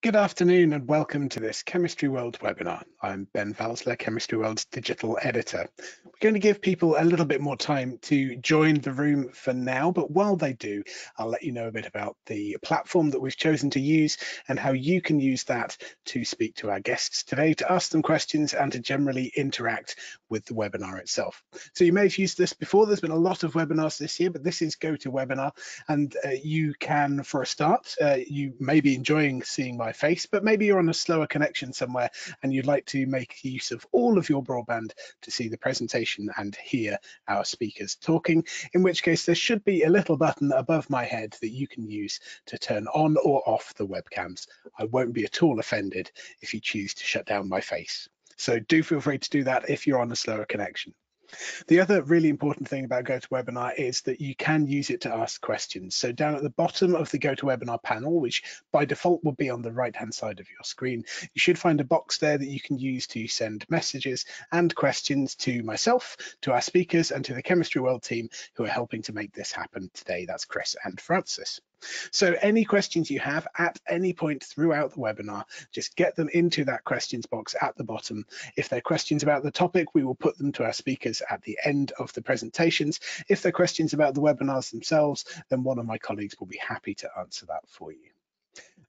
Good afternoon and welcome to this Chemistry World webinar. I'm Ben Valsler, Chemistry World's digital editor. We're going to give people a little bit more time to join the room for now, but while they do, I'll let you know a bit about the platform that we've chosen to use and how you can use that to speak to our guests today, to ask them questions and to generally interact with the webinar itself. So you may have used this before, there's been a lot of webinars this year, but this is GoToWebinar and uh, you can, for a start, uh, you may be enjoying seeing my face, but maybe you're on a slower connection somewhere and you'd like to make use of all of your broadband to see the presentation and hear our speakers talking, in which case there should be a little button above my head that you can use to turn on or off the webcams. I won't be at all offended if you choose to shut down my face. So do feel free to do that if you're on a slower connection. The other really important thing about GoToWebinar is that you can use it to ask questions. So down at the bottom of the GoToWebinar panel, which by default will be on the right-hand side of your screen, you should find a box there that you can use to send messages and questions to myself, to our speakers, and to the Chemistry World team who are helping to make this happen today. That's Chris and Francis. So any questions you have at any point throughout the webinar, just get them into that questions box at the bottom. If they're questions about the topic, we will put them to our speakers at the end of the presentations. If they're questions about the webinars themselves, then one of my colleagues will be happy to answer that for you.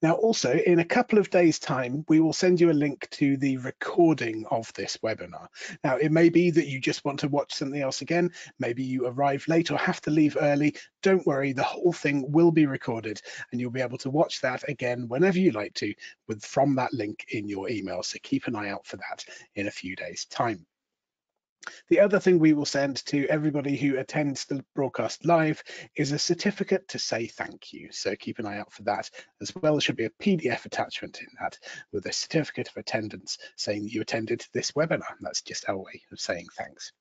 Now, also in a couple of days time, we will send you a link to the recording of this webinar. Now, it may be that you just want to watch something else again. Maybe you arrive late or have to leave early. Don't worry, the whole thing will be recorded and you'll be able to watch that again whenever you like to with from that link in your email. So keep an eye out for that in a few days time. The other thing we will send to everybody who attends the broadcast live is a certificate to say thank you. So keep an eye out for that as well. There should be a PDF attachment in that with a certificate of attendance saying you attended this webinar. That's just our way of saying thanks.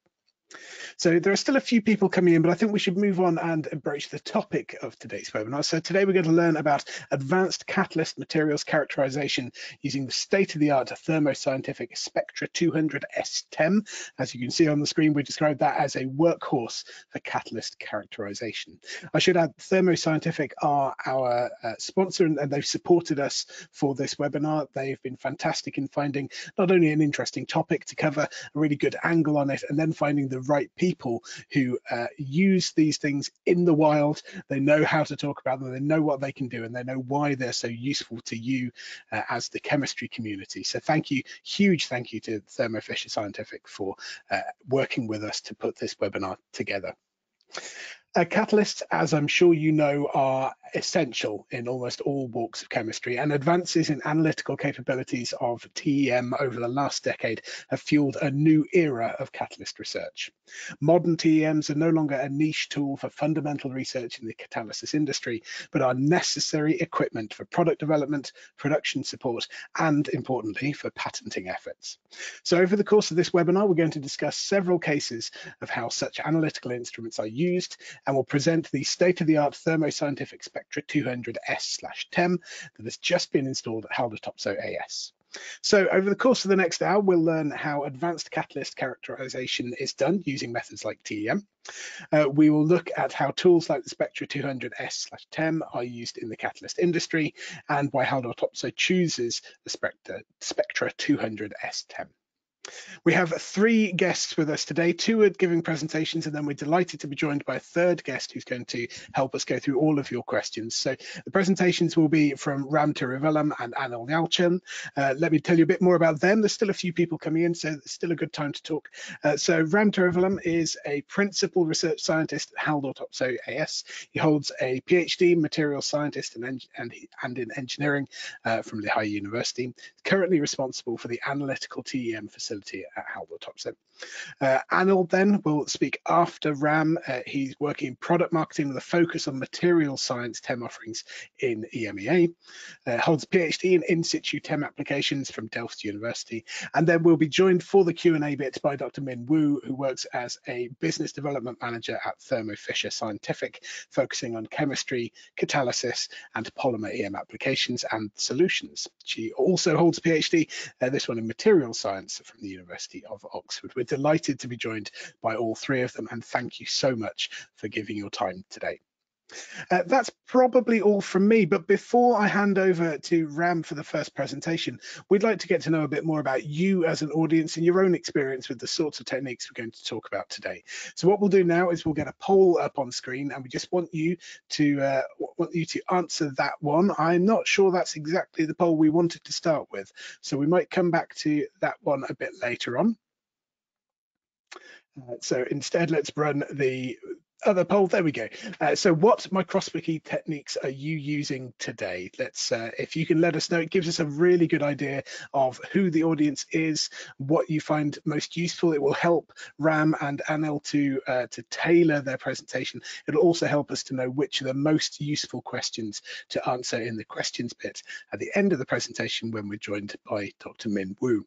So there are still a few people coming in, but I think we should move on and broach the topic of today's webinar. So today we're going to learn about advanced catalyst materials characterization using the state-of-the-art thermoscientific Spectra 200S TEM. As you can see on the screen, we describe that as a workhorse for catalyst characterization. I should add Thermoscientific are our uh, sponsor and, and they've supported us for this webinar. They've been fantastic in finding not only an interesting topic to cover, a really good angle on it, and then finding the the right people who uh, use these things in the wild. They know how to talk about them, they know what they can do, and they know why they're so useful to you uh, as the chemistry community. So thank you, huge thank you to Thermo Fisher Scientific for uh, working with us to put this webinar together. Uh, catalysts, as I'm sure you know, are essential in almost all walks of chemistry, and advances in analytical capabilities of TEM over the last decade have fueled a new era of catalyst research. Modern TEMs are no longer a niche tool for fundamental research in the catalysis industry, but are necessary equipment for product development, production support, and importantly, for patenting efforts. So over the course of this webinar, we're going to discuss several cases of how such analytical instruments are used, and we'll present the state-of-the-art thermoscientific Spectra 200S/TEM that has just been installed at Haldor Topsoe AS. So over the course of the next hour, we'll learn how advanced catalyst characterization is done using methods like TEM. Uh, we will look at how tools like the Spectra 200S/TEM are used in the catalyst industry and why Haldor Topsoe chooses the Spectra, Spectra 200S/TEM. We have three guests with us today. Two are giving presentations, and then we're delighted to be joined by a third guest who's going to help us go through all of your questions. So the presentations will be from Ram Tiruvalam and Anil Yalchand. Uh, let me tell you a bit more about them. There's still a few people coming in, so it's still a good time to talk. Uh, so Ram Tiruvalam is a principal research scientist at Haldor Topsoe AS. He holds a PhD in material scientist and, and, and in engineering uh, from Lehigh University. Currently responsible for the analytical TEM facility facility at Haldor Topsoe. Uh, Anil then will speak after Ram. Uh, he's working in product marketing with a focus on material science TEM offerings in EMEA. Uh, holds a PhD in in situ TEM applications from Delft University. And then we'll be joined for the Q&A bit by Dr. Min Wu, who works as a business development manager at Thermo Fisher Scientific, focusing on chemistry, catalysis, and polymer EM applications and solutions. She also holds a PhD, uh, this one in material science from the the University of Oxford. We're delighted to be joined by all three of them and thank you so much for giving your time today. Uh, that's probably all from me, but before I hand over to Ram for the first presentation, we'd like to get to know a bit more about you as an audience and your own experience with the sorts of techniques we're going to talk about today. So what we'll do now is we'll get a poll up on screen and we just want you to uh, want you to answer that one. I'm not sure that's exactly the poll we wanted to start with, so we might come back to that one a bit later on. Uh, so instead, let's run the other poll. There we go. Uh, so what microscopy techniques are you using today? Let's, uh, if you can let us know, it gives us a really good idea of who the audience is, what you find most useful. It will help Ram and Anil to, uh, to tailor their presentation. It'll also help us to know which are the most useful questions to answer in the questions bit at the end of the presentation when we're joined by Dr. Min Wu.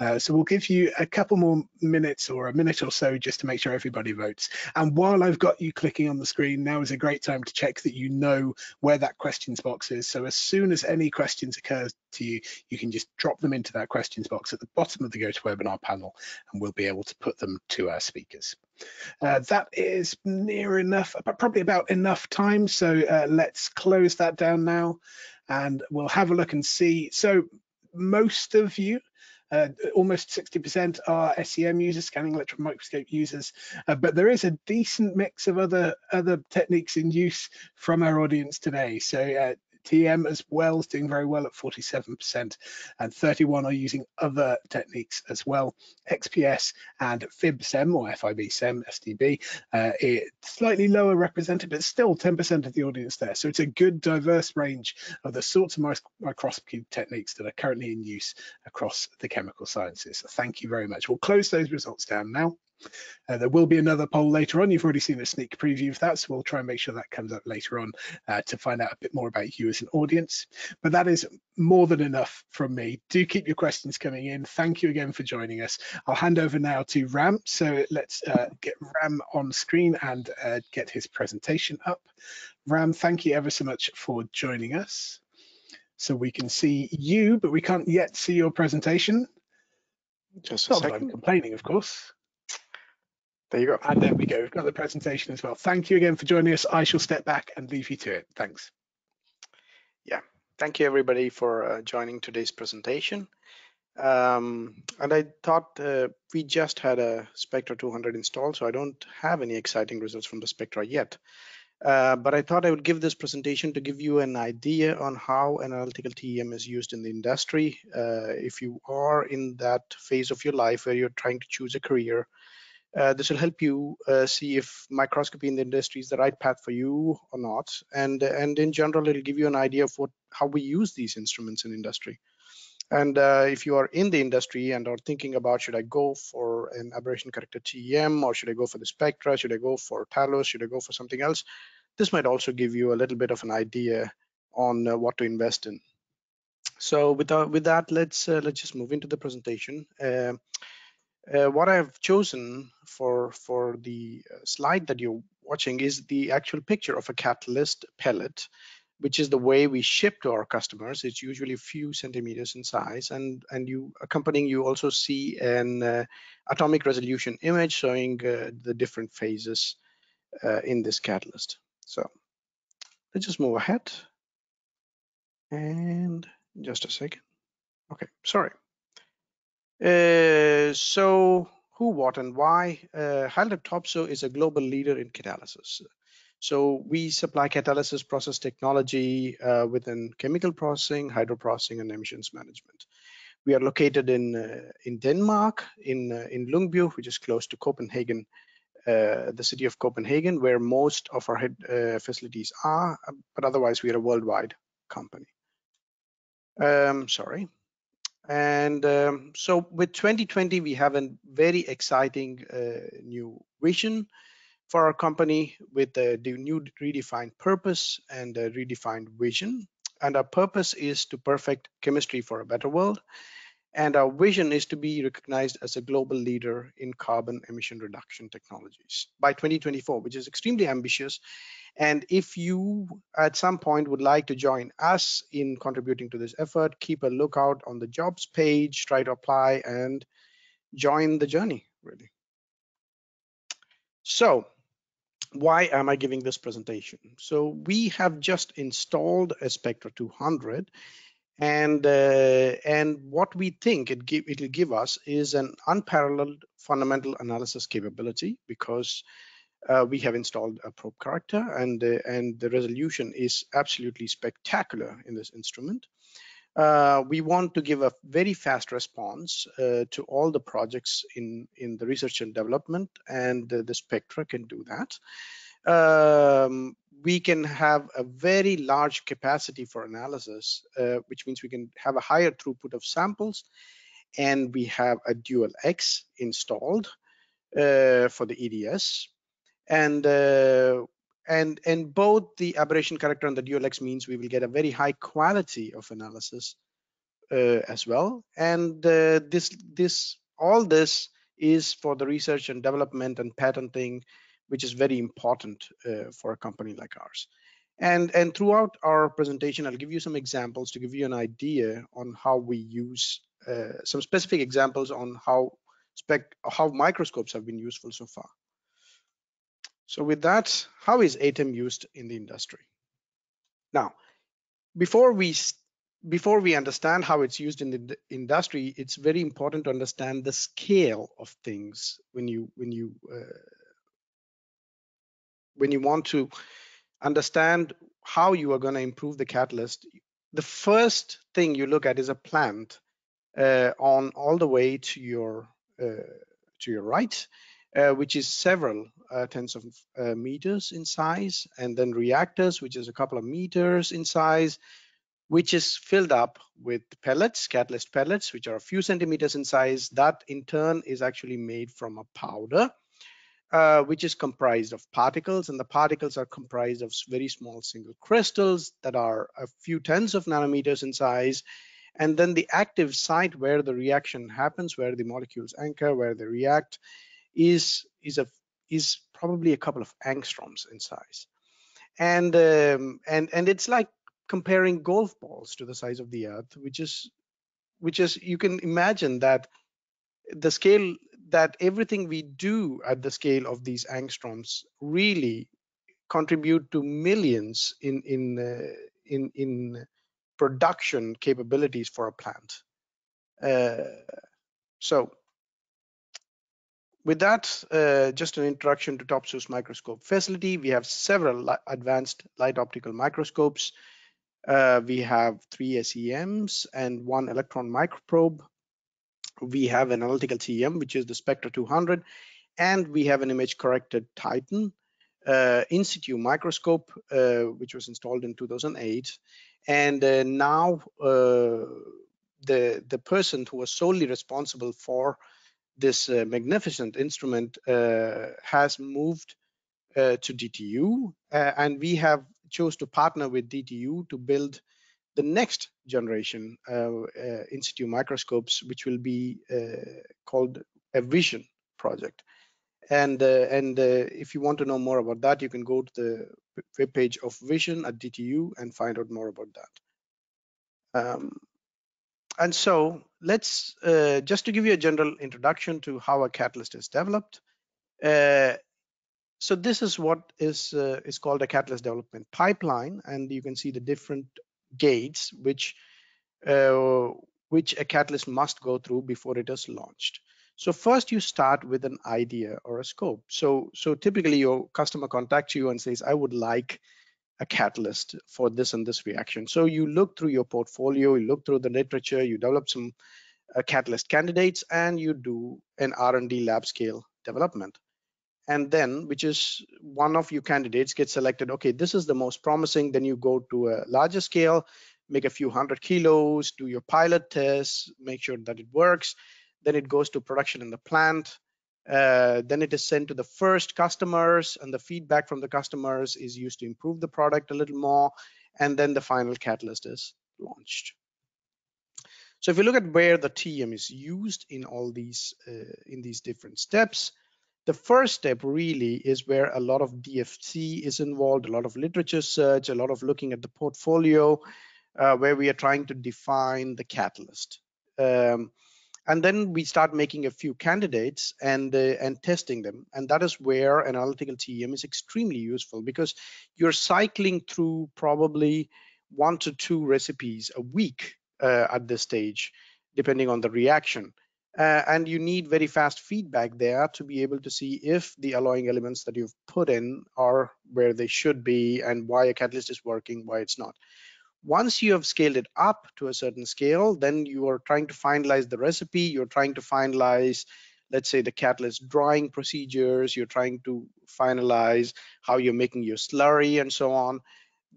Uh, so we'll give you a couple more minutes or a minute or so just to make sure everybody votes. And while I've got you clicking on the screen, now is a great time to check that you know where that questions box is. So as soon as any questions occur to you, you can just drop them into that questions box at the bottom of the GoToWebinar panel, and we'll be able to put them to our speakers. Uh, that is near enough, but probably about enough time. So uh, let's close that down now and we'll have a look and see. So most of you uh, almost 60% are SEM users, scanning electron microscope users, uh, but there is a decent mix of other other techniques in use from our audience today. So uh, TEM as well is doing very well at 47%, and 31 are using other techniques as well. XPS and FibSem or FIBSem, SDB, uh, slightly lower represented, but still 10% of the audience there. So it's a good diverse range of the sorts of microscopy techniques that are currently in use across the chemical sciences. So thank you very much. We'll close those results down now. Uh, there will be another poll later on. You've already seen a sneak preview of that, so we'll try and make sure that comes up later on uh, to find out a bit more about you as an audience. But that is more than enough from me. Do keep your questions coming in. Thank you again for joining us. I'll hand over now to Ram. So let's uh, get Ram on screen and uh, get his presentation up. Ram, thank you ever so much for joining us. So we can see you, but we can't yet see your presentation. Just a Not second. I'm complaining, of course. There you go. And there we go. We've got the presentation as well. Thank you again for joining us. I shall step back and leave you to it. Thanks. Yeah, thank you everybody for uh, joining today's presentation. Um, and I thought uh, we just had a Spectra 200 installed, so I don't have any exciting results from the Spectra yet. Uh, but I thought I would give this presentation to give you an idea on how analytical TEM is used in the industry. Uh, if you are in that phase of your life where you're trying to choose a career, uh, this will help you uh, see if microscopy in the industry is the right path for you or not. And, and in general, it'll give you an idea of what how we use these instruments in industry. And uh, if you are in the industry and are thinking about should I go for an aberration corrected TEM or should I go for the Spectra, should I go for Talos, should I go for something else, this might also give you a little bit of an idea on uh, what to invest in. So with, uh, with that, let's uh, let's just move into the presentation. Uh, what I've chosen for for the uh, slide that you're watching is the actual picture of a catalyst pellet, which is the way we ship to our customers. It's usually a few centimeters in size, and and you accompanying you also see an uh, atomic resolution image showing uh, the different phases uh, in this catalyst. So let's just move ahead, and just a second. Okay, sorry. Uh, so who, what, and why? Uh, Haldor Topsoe is a global leader in catalysis. So we supply catalysis process technology uh, within chemical processing, hydroprocessing, and emissions management. We are located in uh, in Denmark, in uh, in Lyngby, which is close to Copenhagen, uh, the city of Copenhagen, where most of our head, uh, facilities are. But otherwise, we are a worldwide company. Um, sorry. And um, so with 2020, we have a very exciting uh, new vision for our company with a new redefined purpose and a redefined vision. And our purpose is to perfect chemistry for a better world. And our vision is to be recognized as a global leader in carbon emission reduction technologies by 2024, which is extremely ambitious. And if you at some point would like to join us in contributing to this effort, keep a lookout on the jobs page, try to apply and join the journey, really. So why am I giving this presentation? So we have just installed a Spectra 200 and uh, and what we think it give, it'll give us is an unparalleled fundamental analysis capability because uh, we have installed a probe corrector and uh, and the resolution is absolutely spectacular in this instrument. Uh, we want to give a very fast response uh, to all the projects in in the research and development and the Spectra can do that. Um, we can have a very large capacity for analysis, uh, which means we can have a higher throughput of samples and we have a dual X installed uh, for the EDS and uh, and and both the aberration corrector and the dual X means we will get a very high quality of analysis uh, as well. And uh, this this all this is for the research and development and patenting, which is very important uh, for a company like ours. And and throughout our presentation, I'll give you some examples to give you an idea on how we use uh, some specific examples on how spec how microscopes have been useful so far. So with that, how is ATEM used in the industry? Now, before we before we understand how it's used in the industry, it's very important to understand the scale of things when you when you uh, when you want to understand how you are going to improve the catalyst. The first thing you look at is a plant uh, on all the way to your uh, to your right, uh, which is several uh, tens of uh, meters in size, and then reactors, which is a couple of meters in size, which is filled up with pellets, catalyst pellets, which are a few centimeters in size. That in turn is actually made from a powder, uh, which is comprised of particles, and the particles are comprised of very small single crystals that are a few tens of nanometers in size. And then the active site where the reaction happens, where the molecules anchor, where they react, is is a is probably a couple of angstroms in size, and um, and and it's like comparing golf balls to the size of the Earth, which is which is you can imagine that the scale that everything we do at the scale of these angstroms really contribute to millions in in uh, in in production capabilities for a plant. Uh, so with that, uh, just an introduction to Topsoe's microscope facility. We have several li advanced light optical microscopes. Uh, we have three SEMs and one electron microprobe. We have an analytical TEM, which is the Spectra 200, and we have an image corrected Titan uh, in situ microscope, uh, which was installed in 2008. And uh, now uh, the, the person who was solely responsible for this uh, magnificent instrument uh, has moved to DTU, and we have chose to partner with DTU to build the next generation in situ microscopes, which will be called a Vision project. And uh, and uh, if you want to know more about that, you can go to the webpage of Vision at DTU and find out more about that. Um, and so let's uh, just to give you a general introduction to how a catalyst is developed. Uh, so this is what is uh, is called a catalyst development pipeline, and you can see the different gates which uh, which a catalyst must go through before it is launched. So first you start with an idea or a scope. So so typically your customer contacts you and says, I would like a catalyst for this and this reaction. So you look through your portfolio, you look through the literature, you develop some uh, catalyst candidates, and you do an R&D lab scale development. And then, which is one of your candidates gets selected, okay, this is the most promising, then you go to a larger scale, make a few hundred kilos, do your pilot tests, make sure that it works. Then it goes to production in the plant, uh, then it is sent to the first customers and the feedback from the customers is used to improve the product a little more. And then the final catalyst is launched. So if you look at where the TEM is used in all these, uh, in these different steps, the first step really is where a lot of DFT is involved, a lot of literature search, a lot of looking at the portfolio, uh, where we are trying to define the catalyst. Um, and then we start making a few candidates and uh, and testing them and that is where analytical TEM is extremely useful because you're cycling through probably one to two recipes a week uh, at this stage depending on the reaction uh, and you need very fast feedback there to be able to see if the alloying elements that you've put in are where they should be and why a catalyst is working why it's not once you have scaled it up to a certain scale, then you are trying to finalize the recipe, you're trying to finalize, let's say the catalyst drying procedures, you're trying to finalize how you're making your slurry and so on.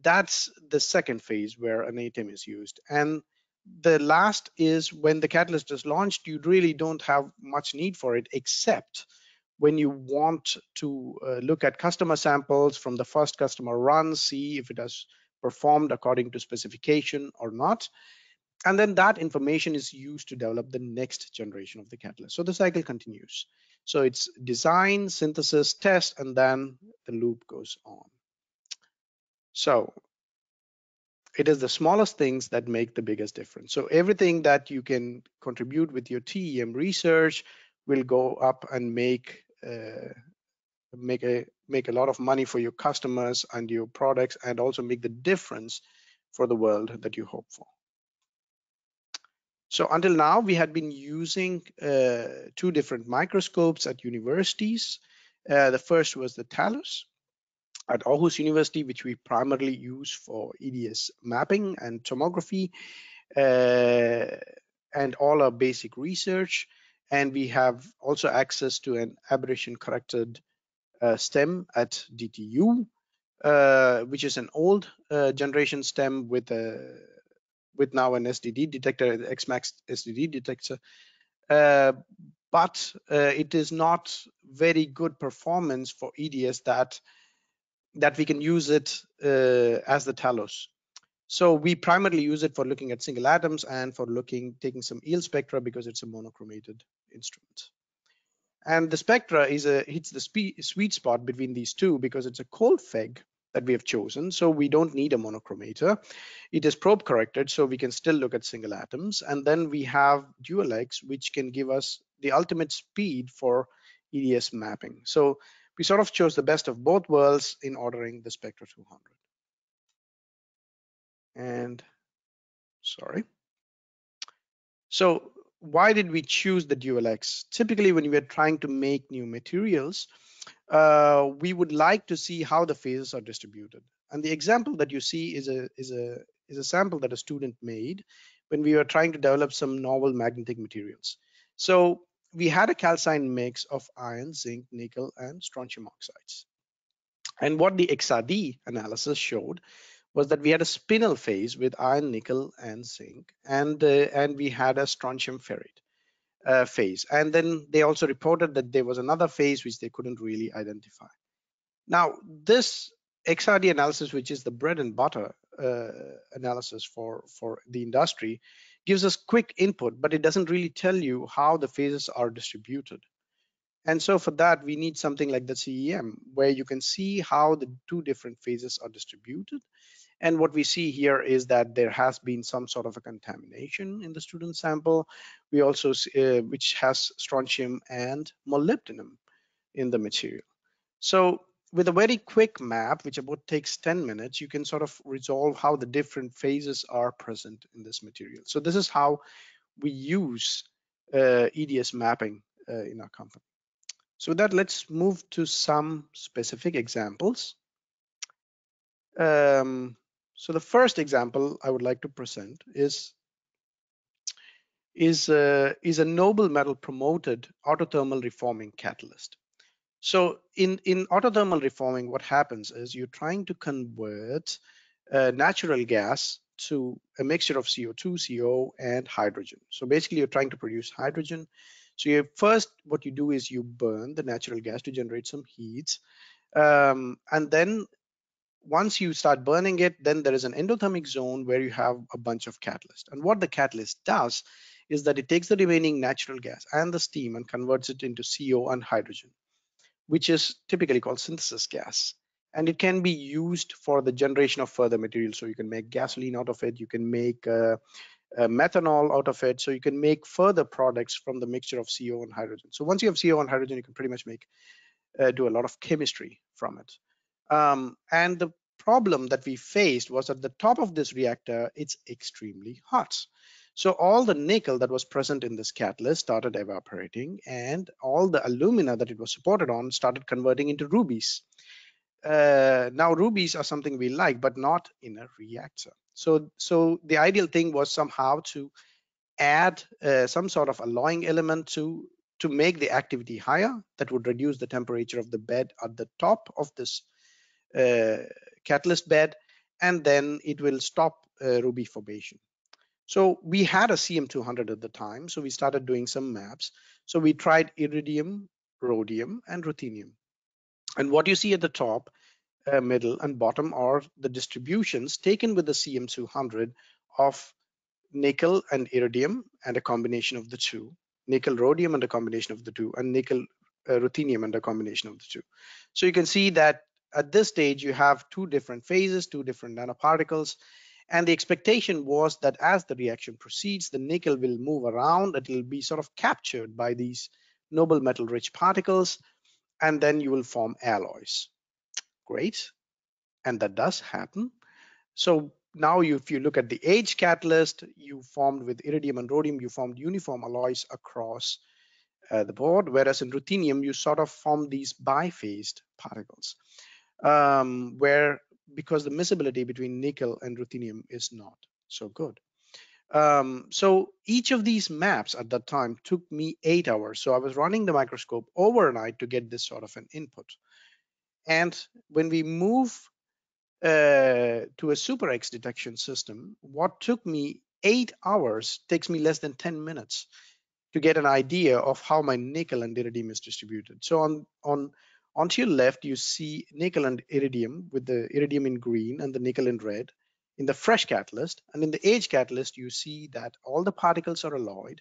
That's the second phase where an ATEM is used. And the last is when the catalyst is launched, you really don't have much need for it except when you want to uh, look at customer samples from the first customer run, see if it has performed according to specification or not. And then that information is used to develop the next generation of the catalyst. So the cycle continues. So it's design, synthesis, test, and then the loop goes on. So it is the smallest things that make the biggest difference. So everything that you can contribute with your TEM research will go up and make uh, make a make a lot of money for your customers and your products and also make the difference for the world that you hope for. So until now, we had been using uh, two different microscopes at universities. Uh, the first was the Talos at Aarhus University, which we primarily use for EDS mapping and tomography uh, and all our basic research. And we have also access to an aberration corrected uh, stem at DTU, uh, which is an old uh, generation stem with a with now an SDD detector, XMAX SDD detector. but it is not very good performance for EDS that that we can use it uh, as the Talos. So we primarily use it for looking at single atoms and for looking, taking some EEL spectra because it's a monochromated instrument. And the spectra is a hits the sweet spot between these two because it's a cold FEG that we have chosen. So we don't need a monochromator. It is probe corrected, so we can still look at single atoms. And then we have dual X, which can give us the ultimate speed for EDS mapping. So we sort of chose the best of both worlds in ordering the Spectra 200. And sorry. So why did we choose the dual X? Typically, when we are trying to make new materials, uh, we would like to see how the phases are distributed. And the example that you see is a is a is a sample that a student made when we were trying to develop some novel magnetic materials. So we had a calcine mix of iron, zinc, nickel, and strontium oxides. And what the XRD analysis showed was that we had a spinel phase with iron, nickel, and zinc, and uh, and we had a strontium ferrite uh, phase. And then they also reported that there was another phase which they couldn't really identify. Now, this XRD analysis, which is the bread and butter uh, analysis for for the industry, gives us quick input, but it doesn't really tell you how the phases are distributed. And so for that, we need something like the CEM, where you can see how the two different phases are distributed and what we see here is that there has been some sort of a contamination in the student sample. We also, uh, which has strontium and molybdenum in the material. So with a very quick map, which about takes 10 minutes, you can sort of resolve how the different phases are present in this material. So this is how we use uh, EDS mapping uh, in our company. So with that, let's move to some specific examples. Um, so the first example I would like to present is is a, is a noble metal promoted autothermal reforming catalyst. So in, in autothermal reforming, what happens is you're trying to convert uh, natural gas to a mixture of CO2, CO, and hydrogen. So basically you're trying to produce hydrogen. So you first, what you do is you burn the natural gas to generate some heat. Um, and then once you start burning it, then there is an endothermic zone where you have a bunch of catalyst. And what the catalyst does is that it takes the remaining natural gas and the steam and converts it into CO and hydrogen, which is typically called synthesis gas. And it can be used for the generation of further materials. So you can make gasoline out of it. You can make uh, uh, methanol out of it. So you can make further products from the mixture of CO and hydrogen. So once you have CO and hydrogen, you can pretty much make uh, do a lot of chemistry from it. Um, and the problem that we faced was at the top of this reactor, it's extremely hot. So all the nickel that was present in this catalyst started evaporating and all the alumina that it was supported on started converting into rubies. Uh, now rubies are something we like, but not in a reactor. So, so the ideal thing was somehow to add uh, some sort of alloying element to to make the activity higher that would reduce the temperature of the bed at the top of this uh, catalyst bed and then it will stop uh, ruby formation so we had a cm200 at the time so we started doing some maps. So we tried iridium rhodium and ruthenium. And what you see at the top uh, middle and bottom are the distributions taken with the cm200 of nickel and iridium and a combination of the two nickel rhodium and a combination of the two and nickel uh, ruthenium and a combination of the two. So you can see that at this stage you have two different phases two different nanoparticles and the expectation was that as the reaction proceeds the nickel will move around. It will be sort of captured by these noble metal rich particles and then you will form alloys. Great. And that does happen. So now if you look at the age catalyst, you formed with iridium and rhodium, you formed uniform alloys across uh, the board, whereas in ruthenium, you sort of form these biphased particles, um, where because the miscibility between nickel and ruthenium is not so good. Um, so each of these maps at that time took me eight hours. So I was running the microscope overnight to get this sort of an input. And when we move uh, to a super X detection system, what took me eight hours takes me less than 10 minutes to get an idea of how my nickel and iridium is distributed. So on, on, on to your left, you see nickel and iridium with the iridium in green and the nickel in red in the fresh catalyst. And in the age catalyst, you see that all the particles are alloyed.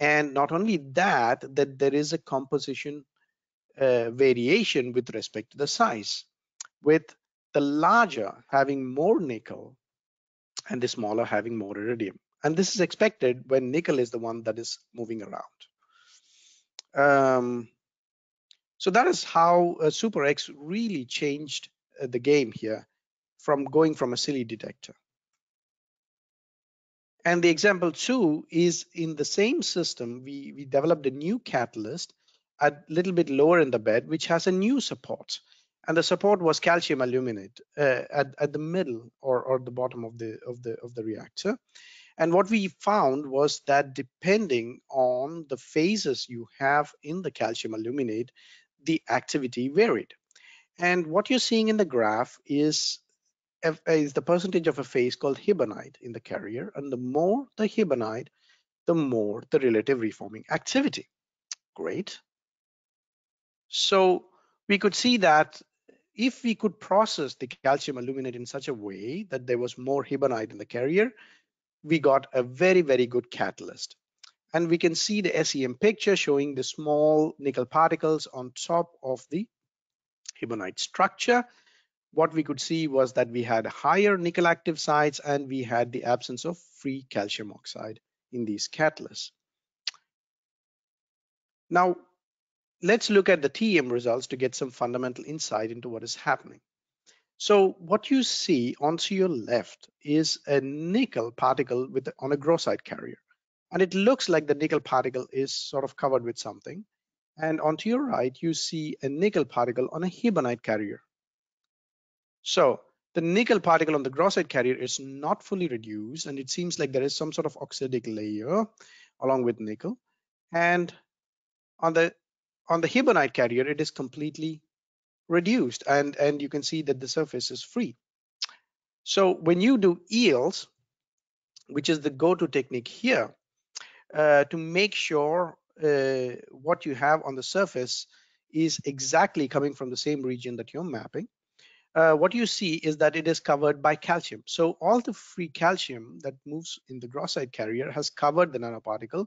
And not only that, that there is a composition uh, variation with respect to the size with the larger having more nickel and the smaller having more iridium. And this is expected when nickel is the one that is moving around. Um, so that is how uh, Super X really changed uh, the game here from going from a SiLi detector. And the example two is in the same system, we, we developed a new catalyst a little bit lower in the bed, which has a new support and the support was calcium aluminate uh, at, at the middle or, or the bottom of the of the of the reactor and what we found was that depending on the phases you have in the calcium aluminate the activity varied. And what you're seeing in the graph is is the percentage of a phase called hibonite in the carrier and the more the hibonite the more the relative reforming activity. Great. So we could see that if we could process the calcium aluminate in such a way that there was more hibonite in the carrier, we got a very, very good catalyst. And we can see the SEM picture showing the small nickel particles on top of the hibonite structure. What we could see was that we had higher nickel active sites and we had the absence of free calcium oxide in these catalysts. Now, let's look at the TEM results to get some fundamental insight into what is happening. So what you see onto your left is a nickel particle with on a grossite carrier. And it looks like the nickel particle is sort of covered with something. And onto your right, you see a nickel particle on a hibonite carrier. So the nickel particle on the grossite carrier is not fully reduced, and it seems like there is some sort of oxidic layer along with nickel. And on the on the hibonite carrier, it is completely reduced and, and you can see that the surface is free. So when you do EELS, which is the go-to technique here, uh, to make sure uh, what you have on the surface is exactly coming from the same region that you're mapping, uh, what you see is that it is covered by calcium. So all the free calcium that moves in the grossite carrier has covered the nanoparticle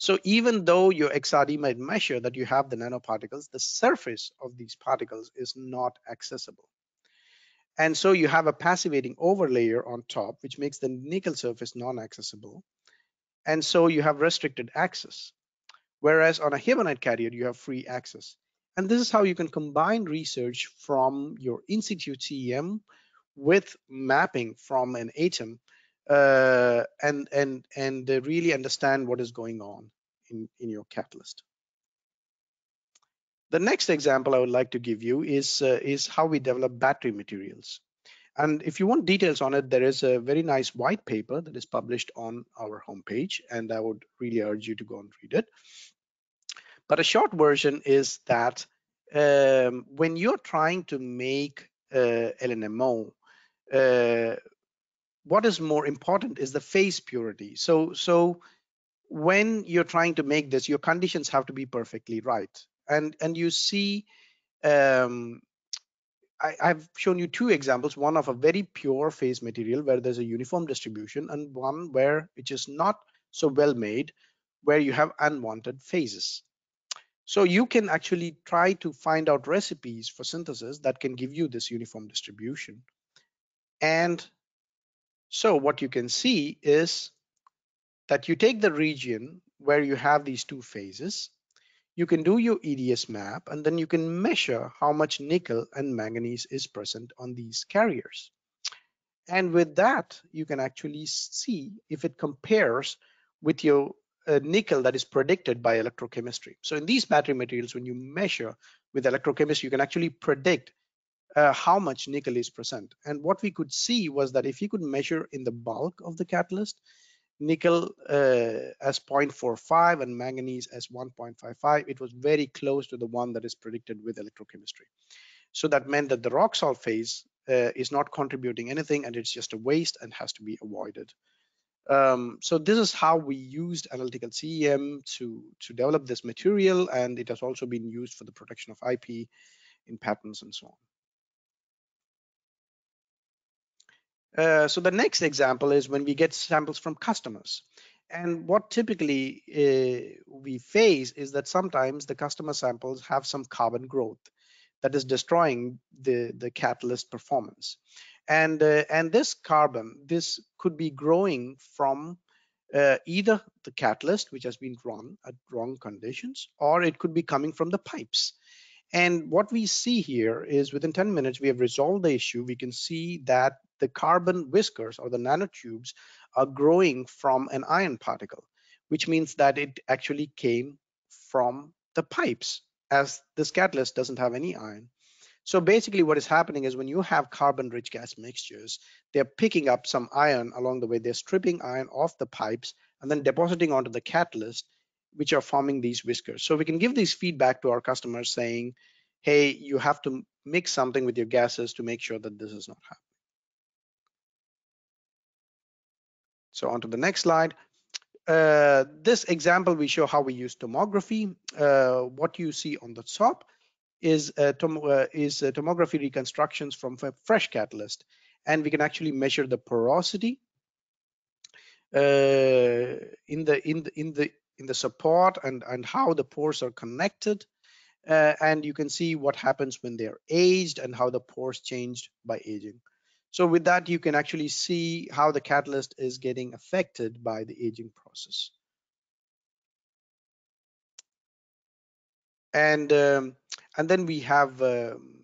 so even though your XRD might measure that you have the nanoparticles, the surface of these particles is not accessible. And so you have a passivating overlayer on top, which makes the nickel surface non-accessible. And so you have restricted access. Whereas on a hibonite carrier, you have free access. And this is how you can combine research from your institute CEM with mapping from an ATEM uh, and and and really understand what is going on in, in your catalyst. The next example I would like to give you is, uh, is how we develop battery materials. And if you want details on it, there is a very nice white paper that is published on our homepage, and I would really urge you to go and read it. But a short version is that um, when you're trying to make uh, LNMO, uh, what is more important is the phase purity. So, so when you're trying to make this, your conditions have to be perfectly right and and you see um, I, have shown you two examples, one of a very pure phase material where there's a uniform distribution and one where it is not so well made, where you have unwanted phases. So you can actually try to find out recipes for synthesis that can give you this uniform distribution. And so what you can see is that you take the region where you have these two phases you can do your EDS map and then you can measure how much nickel and manganese is present on these carriers. And with that, you can actually see if it compares with your uh, nickel that is predicted by electrochemistry. So in these battery materials, when you measure with electrochemistry, you can actually predict uh, how much nickel is present. And what we could see was that if you could measure in the bulk of the catalyst, nickel uh, as 0.45 and manganese as 1.55 it was very close to the one that is predicted with electrochemistry. So that meant that the rock salt phase uh, is not contributing anything and it's just a waste and has to be avoided. Um, so this is how we used analytical CEM to to develop this material and it has also been used for the protection of IP in patents and so on Uh, so the next example is when we get samples from customers. And what typically uh, we face is that sometimes the customer samples have some carbon growth that is destroying the, the catalyst performance. And, uh, and this carbon, this could be growing from uh, either the catalyst, which has been run at wrong conditions, or it could be coming from the pipes. And what we see here is within 10 minutes, we have resolved the issue. We can see that the carbon whiskers or the nanotubes are growing from an iron particle, which means that it actually came from the pipes as this catalyst doesn't have any iron. So basically what is happening is when you have carbon rich gas mixtures, they're picking up some iron along the way. They're stripping iron off the pipes and then depositing onto the catalyst which are forming these whiskers. So we can give these feedback to our customers saying, hey, you have to mix something with your gases to make sure that this is not happening. So on to the next slide. Uh, this example, we show how we use tomography. Uh, what you see on the top is, uh, tom uh, is uh, tomography reconstructions from fresh catalyst. And we can actually measure the porosity in the in the in the in the support and, and how the pores are connected. Uh, and you can see what happens when they're aged and how the pores changed by aging. So with that, you can actually see how the catalyst is getting affected by the aging process. And, um, and then we have um,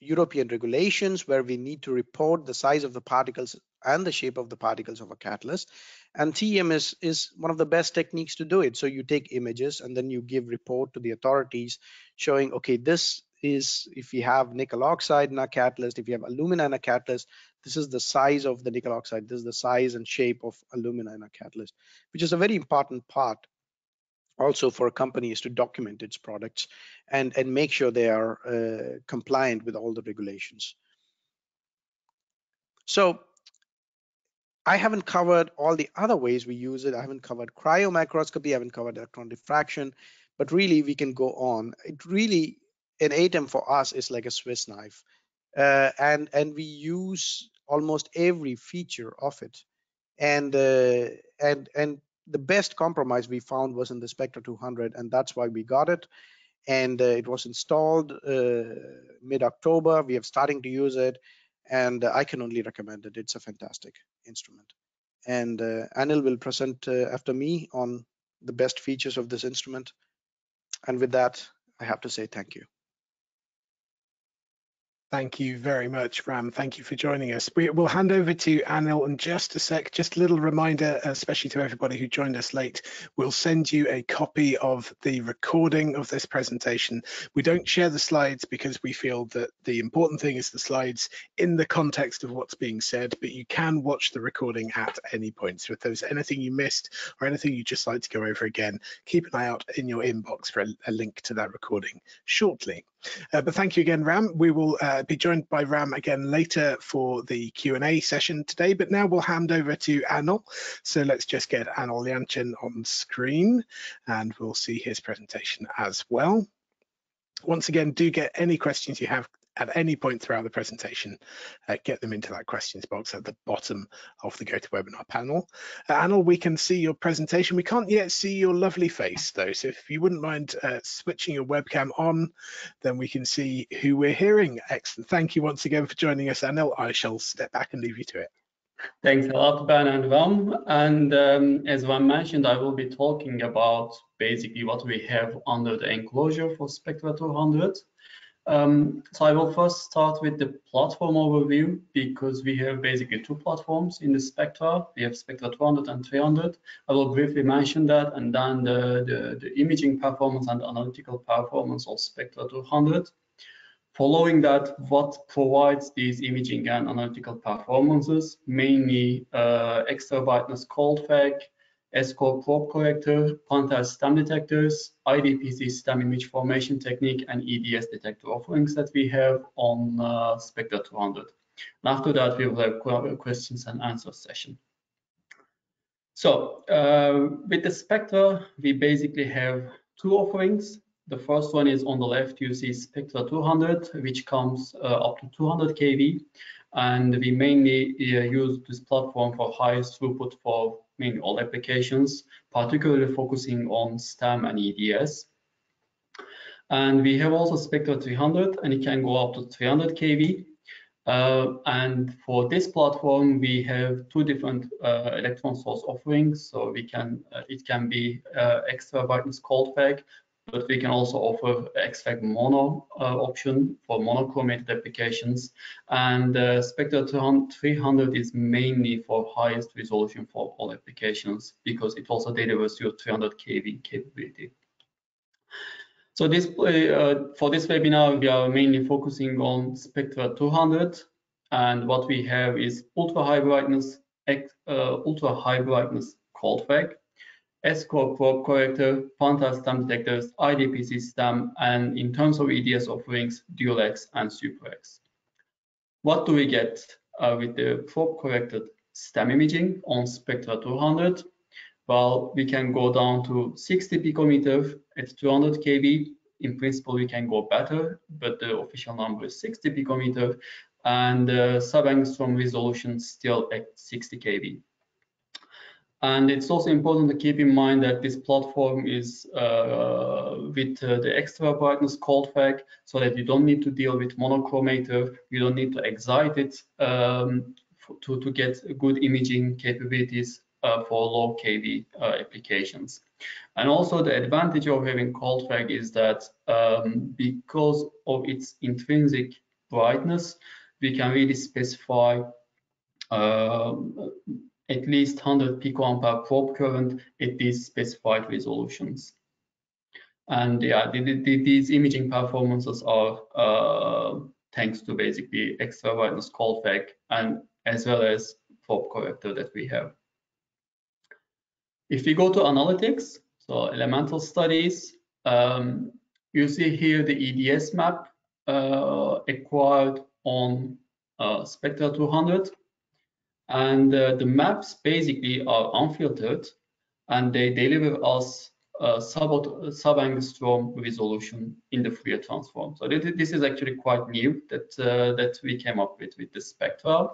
European regulations where we need to report the size of the particles and the shape of the particles of a catalyst. And TEM is, is one of the best techniques to do it. So you take images and then you give report to the authorities showing, okay, this is if you have nickel oxide in a catalyst, if you have alumina in a catalyst, this is the size of the nickel oxide, this is the size and shape of alumina in a catalyst, which is a very important part also for companies to document its products and, and make sure they are uh, compliant with all the regulations. So I haven't covered all the other ways we use it. I haven't covered cryomicroscopy, I haven't covered electron diffraction, but really we can go on. It really, an ATEM for us is like a Swiss knife. Uh, and, and we use almost every feature of it. And, uh, and, and the best compromise we found was in the Spectra 200, and that's why we got it. And uh, it was installed uh, mid-October. We are starting to use it and I can only recommend it. It's a fantastic instrument. And uh, Anil will present uh, after me on the best features of this instrument. And with that, I have to say thank you. Thank you very much, Ram. Thank you for joining us. We, will hand over to Anil in just a sec. Just a little reminder, especially to everybody who joined us late, we'll send you a copy of the recording of this presentation. We don't share the slides because we feel that the important thing is the slides in the context of what's being said, but you can watch the recording at any point. So if there's anything you missed or anything you'd just like to go over again, keep an eye out in your inbox for a, a link to that recording shortly. Uh, but thank you again, Ram. We will uh, be joined by Ram again later for the Q&A session today, but now we'll hand over to Anil. So let's just get Anil Yanchin on screen and we'll see his presentation as well. Once again, do get any questions you have at any point throughout the presentation, uh, get them into that questions box at the bottom of the GoToWebinar panel. Uh, Anil, we can see your presentation. We can't yet see your lovely face though, so if you wouldn't mind uh, switching your webcam on, then we can see who we're hearing. Excellent. Thank you once again for joining us, Anil. I shall step back and leave you to it. Thanks a lot, Ben and Ram. And um, as Ram mentioned, I will be talking about basically what we have under the enclosure for Spectra 200. Um, so I will first start with the platform overview because we have basically two platforms in the Spectra. We have Spectra 200 and 300. I will briefly mention that and then the, the, the imaging performance and analytical performance of Spectra 200. Following that, what provides these imaging and analytical performances, mainly uh, extra brightness cold-FEG, S-CORR probe corrector, Panther stem detectors, IDPC stem image formation technique, and EDS detector offerings that we have on uh, Spectra 200. And after that, we will have questions and answers session. So uh, with the Spectra, we basically have two offerings. The first one is on the left, you see Spectra 200, which comes uh, up to 200 kV. And we mainly uh, use this platform for highest throughput for all applications, particularly focusing on STEM and EDS. And we have also Spectra 300, and it can go up to 300 kV. Uh, and for this platform, we have two different uh, electron source offerings. So we can, uh, it can be uh, extra brightness cold-FEG but we can also offer X-FEG mono uh, option for monochromated applications. And uh, Spectra 300 is mainly for highest resolution for all applications because it also delivers your 300 kV capability. So this uh, for this webinar, we are mainly focusing on Spectra 200, and what we have is ultra high brightness, uh, ultra high brightness cold-FEG, S-CORR probe corrector, Panther stem detectors, IDPC stem, and in terms of EDS offerings, DualX and SuperX. What do we get uh, with the probe corrected stem imaging on Spectra 200? Well, we can go down to 60 picometer at 200 kV. In principle, we can go better, but the official number is 60 picometer, and uh, sub-angstrom resolution still at 60 kV. And it's also important to keep in mind that this platform is uh, with uh, the extra brightness cold-FEG so that you don't need to deal with monochromator, you don't need to excite it um, to, to get good imaging capabilities uh, for low kV uh, applications. And also the advantage of having cold-FEG is that um, because of its intrinsic brightness, we can really specify uh, at least 100 picoampere probe current at these specified resolutions. And yeah, the, the, these imaging performances are uh, thanks to basically extra brightness cold-FEG and as well as probe corrector that we have. If we go to analytics, so elemental studies, um, you see here the EDS map uh, acquired on uh, Spectra 200 and uh, the maps basically are unfiltered and they deliver us a sub-angstrom resolution in the Fourier transform. So this is actually quite new that uh, that we came up with with the spectra.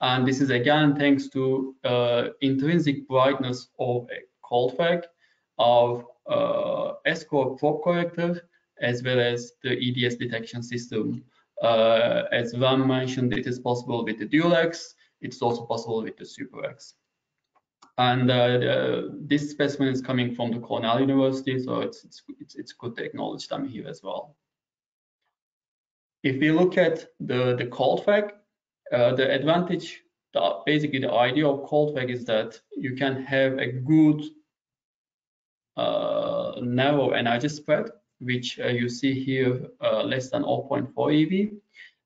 And this is again thanks to uh, intrinsic brightness of a cold-FEG, of uh, S-CORR probe corrector, as well as the EDS detection system Uh, as Van mentioned, it is possible with the Dual-X. It's also possible with the Super-X. And uh, this specimen is coming from the Cornell University, so it's, it's, it's, good to acknowledge them here as well. If we look at the, the ColdFEG, uh, the advantage, the, basically the idea of cold ColdFEG is that you can have a good uh, narrow energy spread, which uh, you see here uh, less than 0.4 eV.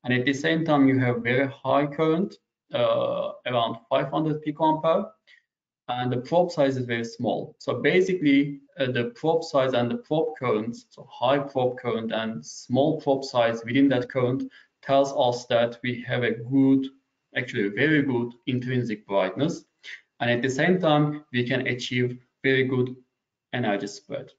And at the same time, you have very high current, uh, around 500 picoampere, and the probe size is very small. So basically, uh, the probe size and the probe current, so high probe current and small probe size within that current tells us that we have a good, actually a very good intrinsic brightness. And at the same time, we can achieve very good energy spread.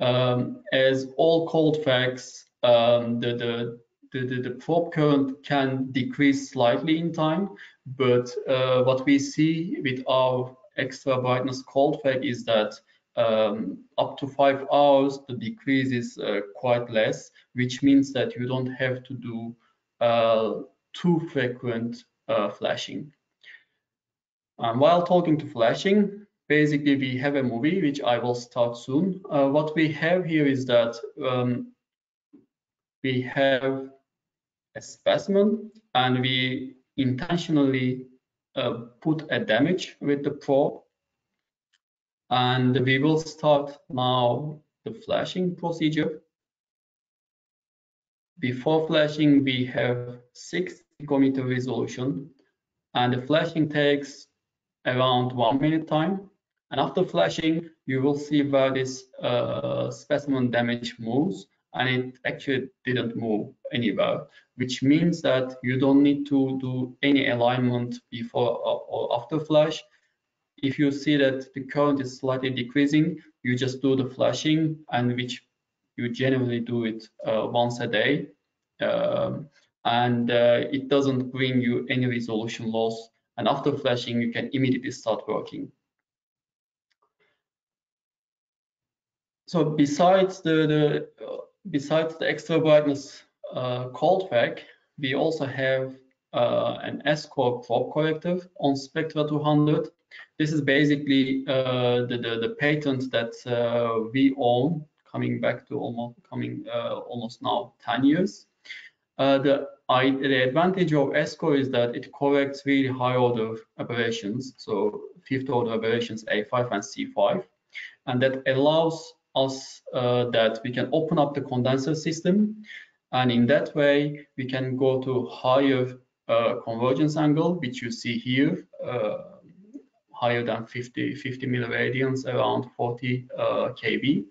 Um, as all ColdFEGs, um, the, the the, the, the, probe current can decrease slightly in time, but uh, what we see with our extra brightness cold ColdFEG is that um, up to five hours, the decrease is uh, quite less, which means that you don't have to do uh, too frequent uh, flashing. And while talking to flashing, basically we have a movie, which I will start soon. Uh, what we have here is that um, we have a specimen and we intentionally uh, put a damage with the probe and we will start now the flashing procedure. Before flashing, we have 6 picometer resolution and the flashing takes around one minute time. And after flashing, you will see where this uh, specimen damage moves and it actually didn't move anywhere, which means that you don't need to do any alignment before or after flash. If you see that the current is slightly decreasing, you just do the flashing and which you generally do it uh, once a day. Um, and uh, it doesn't bring you any resolution loss. And after flashing, you can immediately start working. So besides the, the uh, besides the extra brightness uh, ColdFEG, we also have uh, an S-CORR probe corrector on Spectra 200. This is basically uh, the, the, the patent that uh, we own, coming back to almost coming uh, almost now 10 years. Uh, the, I, the advantage of S-CORR is that it corrects really high order aberrations, so fifth order aberrations A5 and C5, and that allows us uh, that we can open up the condenser system. And in that way we can go to higher uh, convergence angle which you see here uh, higher than 50 50 milliradians around 40 uh, kb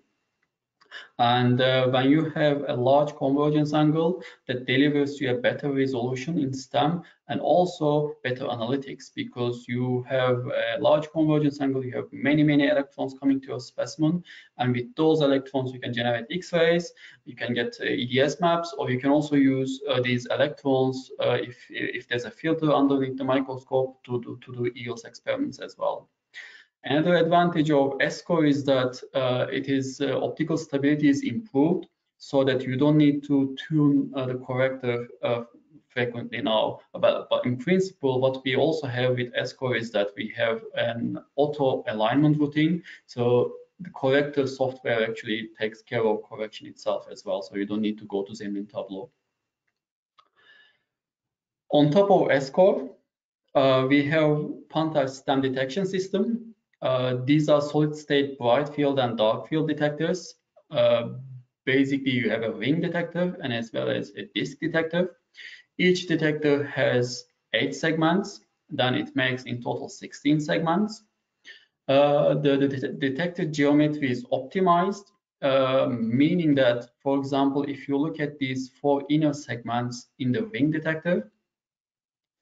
and uh, when you have a large convergence angle that delivers you a better resolution in STEM and also better analytics because you have a large convergence angle, you have many, many electrons coming to your specimen. And with those electrons, you can generate X-rays, you can get uh, EDS maps, or you can also use uh, these electrons uh, if, if there's a filter underneath the microscope to do, to do EELS experiments as well. Another advantage of S-CORR is that uh, it is uh, optical stability is improved so that you don't need to tune uh, the corrector uh, frequently now. But, but in principle, what we also have with S-CORR is that we have an auto alignment routine. So the corrector software actually takes care of correction itself as well. So you don't need to go to Zemlin Tableau. On top of S-CORR, uh, we have Panther STEM detection system. Uh, these are solid state bright field and dark field detectors. Uh, basically, you have a ring detector and as well as a disk detector. Each detector has eight segments, then it makes in total 16 segments. Uh, the, the detected geometry is optimized, uh, meaning that, for example, if you look at these four inner segments in the ring detector,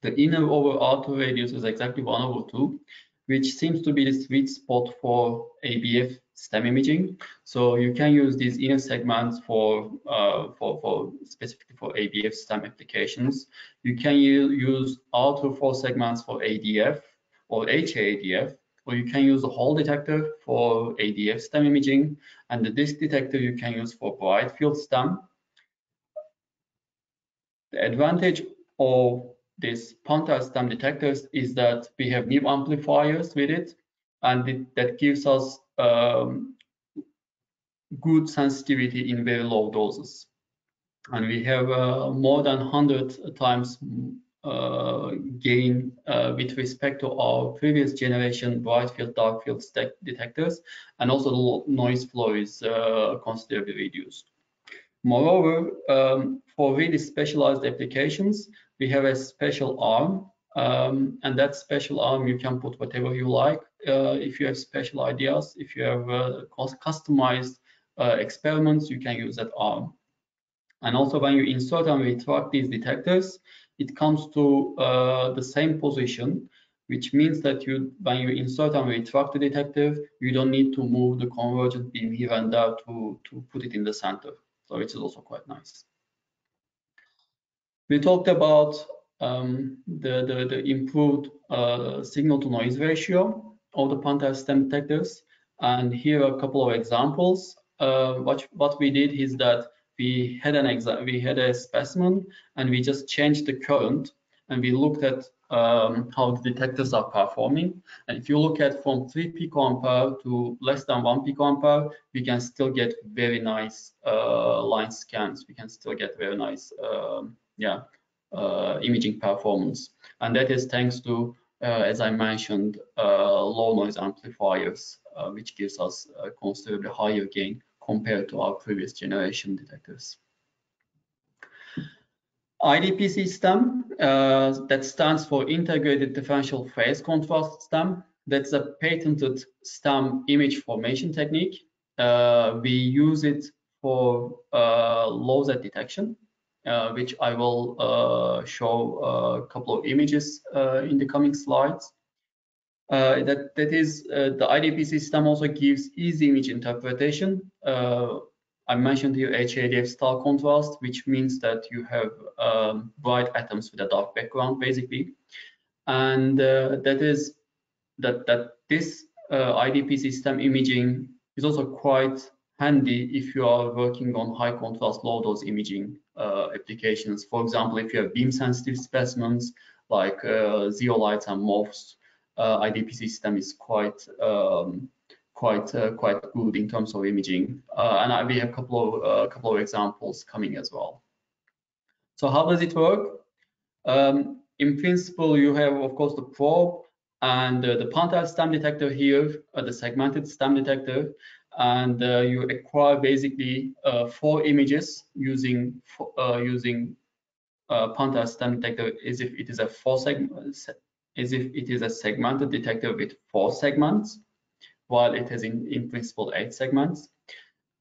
the inner over outer radius is exactly 1 over 2, which seems to be the sweet spot for ABF STEM imaging. So you can use these inner segments for, uh, for, for specifically for ABF STEM applications. You can use outer four segments for ADF or HADF, or you can use the Hall detector for ADF STEM imaging, and the disk detector you can use for bright field STEM. The advantage of these Panther stem detectors is that we have new amplifiers with it, and it, that gives us um, good sensitivity in very low doses. And we have uh, more than 100 times uh, gain uh, with respect to our previous generation bright field dark field detectors, and also the noise floor is uh, considerably reduced. Moreover, um, for really specialized applications, we have a special arm, um, and that special arm you can put whatever you like. Uh, if you have special ideas, if you have uh, customized uh, experiments, you can use that arm. And also when you insert and retract these detectors, it comes to uh, the same position, which means that you, when you insert and retract the detector, you don't need to move the convergent beam here and there to, to put it in the center. So it is also quite nice. We talked about um, the, the, the, improved uh, signal to noise ratio of the Panther stem detectors. And here are a couple of examples. Uh, what, what we did is that we had an we had a specimen and we just changed the current and we looked at um, how the detectors are performing. And if you look at from 3 picoampere to less than 1 picoampere, we can still get very nice uh, line scans. We can still get very nice, um, yeah, uh, imaging performance. And that is thanks to, uh, as I mentioned, uh, low noise amplifiers, which gives us a considerably higher gain compared to our previous generation detectors. IDPC stem, uh, that stands for Integrated Differential Phase Contrast stem. That's a patented stem image formation technique. Uh, we use it for uh, low Z detection, which I will uh, show a couple of images uh, in the coming slides. Uh, that that is uh, the IDPC stem also gives easy image interpretation. Uh, I mentioned here HADF star contrast, which means that you have um, bright atoms with a dark background, basically, and uh, that is that that this uh, IDPC stem imaging is also quite handy if you are working on high contrast low dose imaging uh, applications. For example, if you have beam sensitive specimens like zeolites and MOFs, uh, IDPC stem is quite um, quite uh, quite good in terms of imaging. Uh, and we have a couple of couple of examples coming as well. So how does it work? Um, in principle, you have, of course, the probe and uh, the Panther stem detector here, uh, the segmented stem detector, and uh, you acquire basically four images using using Panther stem detector as if it is a four segment as if it is a segmented detector with four segments, while it has in, in principle eight segments.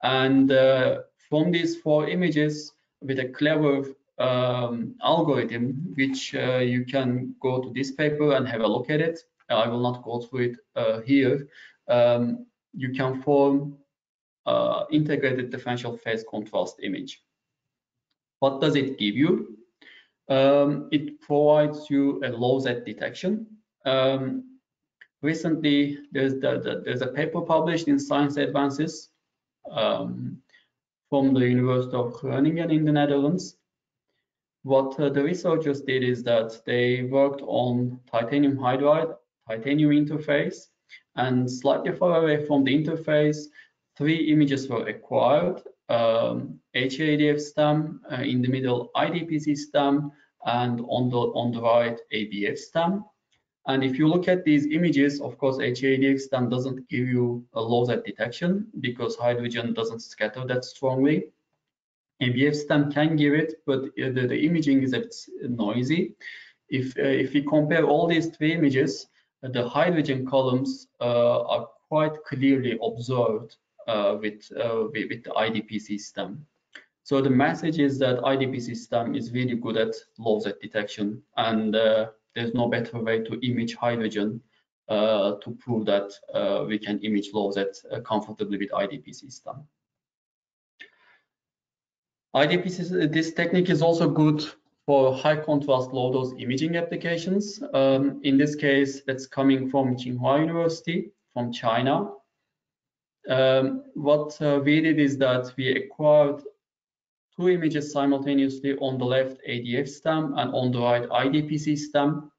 And uh, from these four images, with a clever um, algorithm, which uh, you can go to this paper and have a look at it. I will not go through it uh, here. Um, you can form uh, integrated differential phase contrast image. What does it give you? Um, it provides you a low Z detection. Um, recently, there's, the, the, there's a paper published in Science Advances um, from the University of Groningen in the Netherlands. What uh, the researchers did is that they worked on titanium hydride, titanium interface, and slightly far away from the interface, three images were acquired um, HADF stem, uh, in the middle IDPC stem, and on the on the right ABF stem. And if you look at these images, of course, HADF stem doesn't give you a low Z detection because hydrogen doesn't scatter that strongly. ABF stem can give it, but the, the imaging is a bit noisy. If uh, if we compare all these three images, the hydrogen columns uh, are quite clearly observed uh, with, uh, with, with the IDPC stem. So the message is that IDPC stem is really good at low Z detection, and uh, there's no better way to image hydrogen uh, to prove that uh, we can image low Z comfortably with IDPC stem. IDP, this technique is also good for high contrast low dose imaging applications. Um, in this case, that's coming from Tsinghua University from China. Um, what uh, we did is that we acquired two images simultaneously on the left ADF stem and on the right IDPC stem.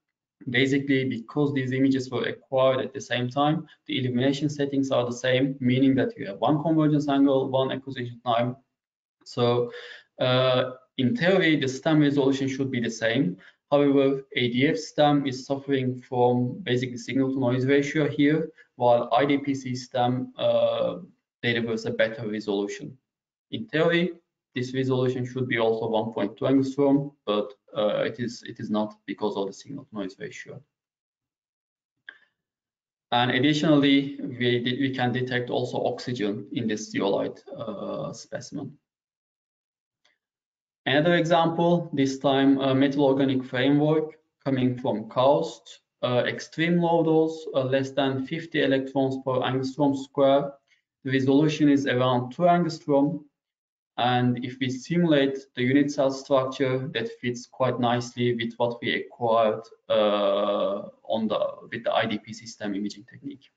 Basically, because these images were acquired at the same time, the illumination settings are the same, meaning that you have one convergence angle, one acquisition time. So uh, in theory, the stem resolution should be the same. However, ADF stem is suffering from basically signal to noise ratio here, while IDPC stem uh, delivers a better resolution. In theory, this resolution should be also 1.2 angstrom, but uh, it is it is not because of the signal to noise ratio. And additionally, we, we can detect also oxygen in this zeolite uh, specimen. Another example, this time a metal organic framework coming from KAUST, uh, extreme low dose, uh, less than 50 electrons per angstrom square. The resolution is around 2 angstrom. And if we simulate the unit cell structure, that fits quite nicely with what we acquired uh, on the with the IDPC stem imaging technique.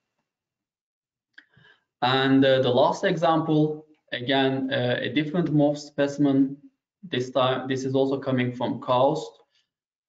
And uh, the last example, again, uh, a different MOF specimen this time, this is also coming from KAUST.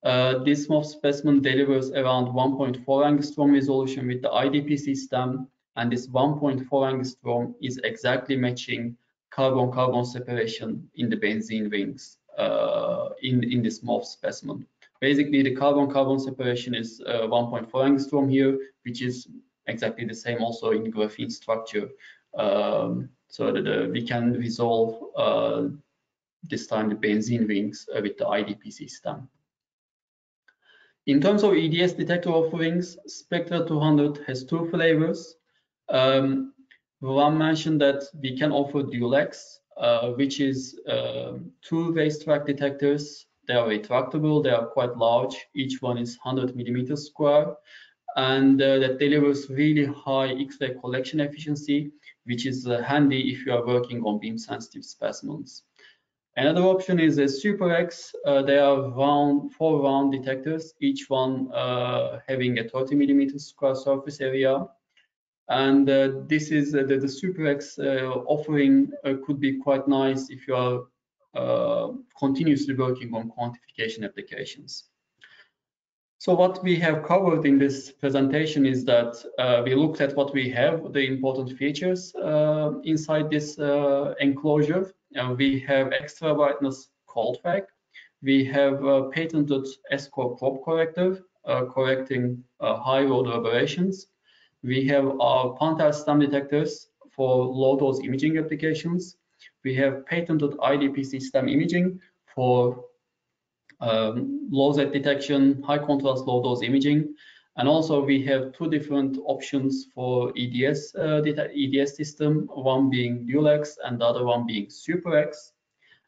Uh, this MOF specimen delivers around 1.4 angstrom resolution with the IDPC stem, and this 1.4 angstrom is exactly matching carbon-carbon separation in the benzene rings uh, in, in this MOF specimen. Basically, the carbon-carbon separation is uh, 1.4 angstrom here, which is exactly the same also in graphene structure. Um, so that uh, we can resolve uh, this time the benzene rings uh, with the IDPC stem. In terms of EDS detector offerings, Spectra 200 has two flavors. Um, one mentioned that we can offer Dual-X, uh, which is uh, two track detectors. They are retractable, they are quite large. Each one is 100 millimeters square. And uh, that delivers really high X-ray collection efficiency, which is uh, handy if you are working on beam sensitive specimens. Another option is a Super X. Uh, they are round, four round detectors, each one uh, having a 30 millimeter square surface area. And uh, this is uh, the, the Super X uh, offering uh, could be quite nice if you are continuously working on quantification applications. So what we have covered in this presentation is that we looked at what we have, the important features inside this enclosure uh, we have extra brightness cold FEG. We have a patented S-CORR probe corrector uh, correcting uh, high load aberrations. We have our Panther stem detectors for low dose imaging applications. We have patented IDPC stem imaging for um, low Z detection, high contrast low dose imaging. And also we have two different options for EDS, uh, EDS system, one being Dual-X and the other one being Super-X.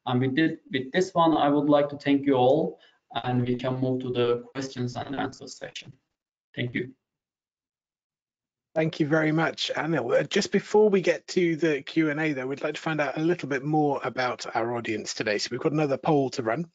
And with this, with this one, I would like to thank you all and we can move to the questions and answers session. Thank you. Thank you very much, Anil. Uh, just before we get to the Q&A though, we'd like to find out a little bit more about our audience today. So we've got another poll to run.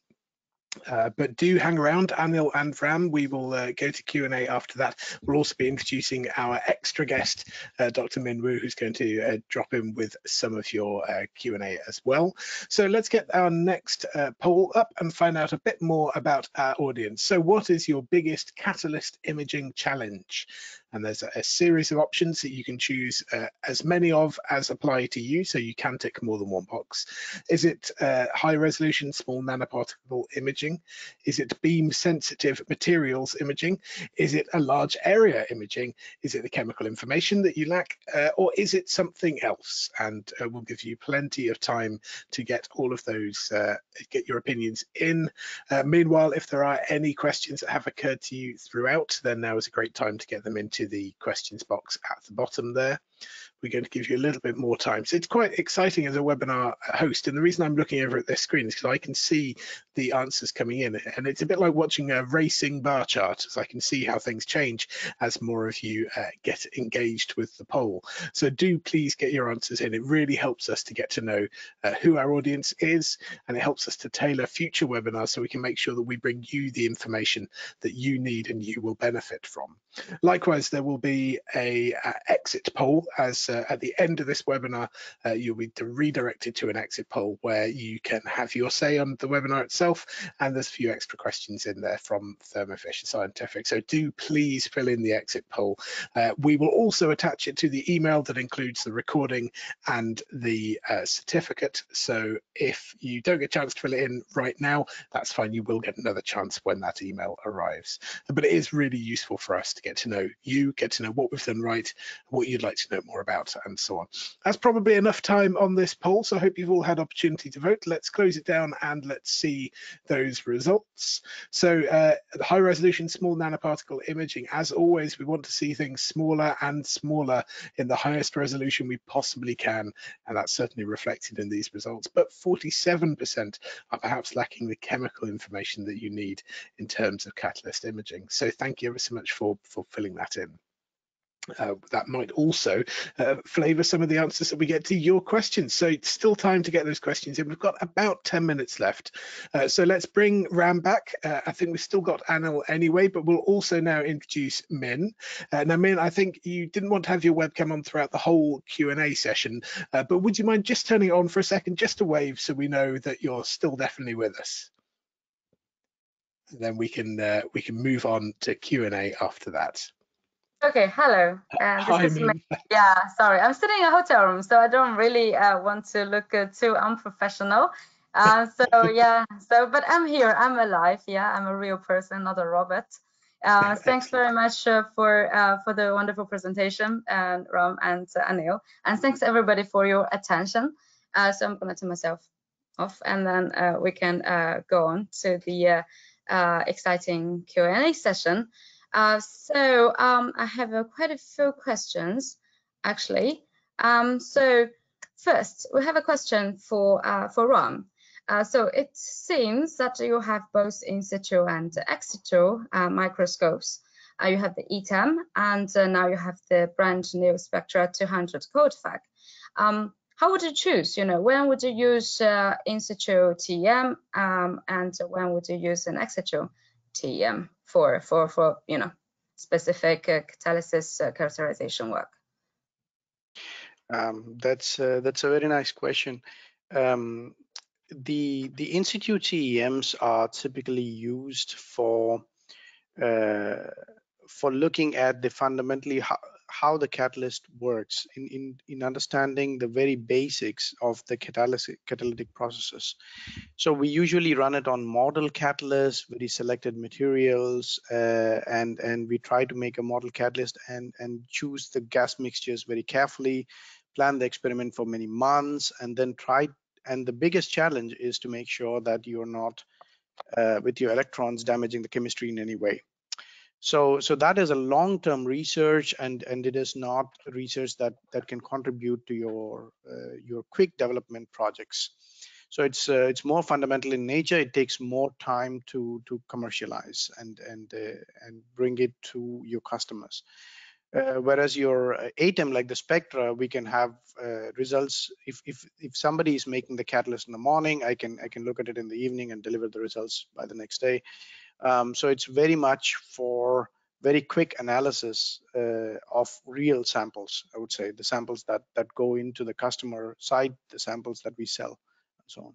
Uh, but do hang around, Anil and Ram. We will uh, go to Q&A after that. We'll also be introducing our extra guest, uh, Dr. Min Woo, who's going to uh, drop in with some of your uh, Q&A as well. So let's get our next poll up and find out a bit more about our audience. So what is your biggest catalyst imaging challenge? And there's a, a, series of options that you can choose uh, as many of as apply to you so you can tick more than one box. Is it uh, high resolution small nanoparticle imaging? Is it beam sensitive materials imaging? Is it a large area imaging? Is it the chemical information that you lack uh, or is it something else? And uh, we'll give you plenty of time to get all of those uh, get your opinions in. Uh, meanwhile if there are any questions that have occurred to you throughout then now is a great time to get them into the questions box at the bottom there we're going to give you a little bit more time. So it's quite exciting as a webinar host. And the reason I'm looking over at this screen is because I can see the answers coming in. And it's a bit like watching a racing bar chart as I can see how things change as more of you uh, get engaged with the poll. So do please get your answers in. It really helps us to get to know uh, who our audience is and it helps us to tailor future webinars so we can make sure that we bring you the information that you need and you will benefit from. Likewise, there will be a uh, exit poll as uh, at the end of this webinar, uh, you'll be redirected to an exit poll where you can have your say on the webinar itself. And there's a few extra questions in there from Thermo Fisher Scientific. So do please fill in the exit poll. Uh, we will also attach it to the email that includes the recording and the uh, certificate. So if you don't get a chance to fill it in right now, that's fine. You will get another chance when that email arrives. But it is really useful for us to get to know you, get to know what we've done right, what you'd like to know more about, and so on. That's probably enough time on this poll. So I hope you've all had opportunity to vote. Let's close it down and let's see those results. So uh, high resolution small nanoparticle imaging, as always, we want to see things smaller and smaller in the highest resolution we possibly can. And that's certainly reflected in these results. But 47% are perhaps lacking the chemical information that you need in terms of catalyst imaging. So thank you ever so much for, for filling that in. Uh, that might also uh, flavor some of the answers that we get to your questions. So it's still time to get those questions in. We've got about 10 minutes left. Uh, so let's bring Ram back. Uh, I think we've still got Anil anyway, but we'll also now introduce Min. Uh, now, Min, I think you didn't want to have your webcam on throughout the whole Q&A session, uh, but would you mind just turning it on for a second, just to wave so we know that you're still definitely with us? And then we can we can move on to Q&A after that. Okay, hello. Uh, Hi, my, yeah, sorry. I'm sitting in a hotel room, so I don't really uh, want to look uh, too unprofessional. Uh, so yeah, so but I'm here. I'm alive. Yeah, I'm a real person, not a robot. Uh, thanks very much uh, for for the wonderful presentation, and Ram and Anil, and thanks everybody for your attention. so I'm gonna turn myself off, and then we can go on to the exciting Q&A session. Uh, so um, I have uh, quite a few questions, actually. Um, so first, we have a question for uh, for Ram. Uh, so it seems that you have both in situ and ex situ uh, microscopes. You have the ETEM, and now you have the brand new Spectra 200 ColdFEG. Um, how would you choose? You know, when would you use in situ TEM, um, and when would you use an ex situ For for for you know specific uh, catalysis uh, characterization work? Um, that's uh, that's a very nice question. Um, the the in situ TEMs are typically used for uh, for looking at the fundamentally how, the catalyst works in, in, in understanding the very basics of the catalytic, catalytic processes. So we usually run it on model catalysts, very selected materials, uh, and, and we try to make a model catalyst and, and choose the gas mixtures very carefully, plan the experiment for many months, and then try. And the biggest challenge is to make sure that you're not, uh, with your electrons, damaging the chemistry in any way. So, so that is a long-term research, and and it is not research that that can contribute to your uh, your quick development projects. So it's uh, it's more fundamental in nature. It takes more time to to commercialize and and uh, and bring it to your customers. Uh, whereas your uh, ATEM, like the Spectra, we can have uh, results. If if if somebody is making the catalyst in the morning, I can I can look at it in the evening and deliver the results by the next day. Um, so it's very much for very quick analysis uh, of real samples, I would say, the samples that, that go into the customer side, the samples that we sell, and so on.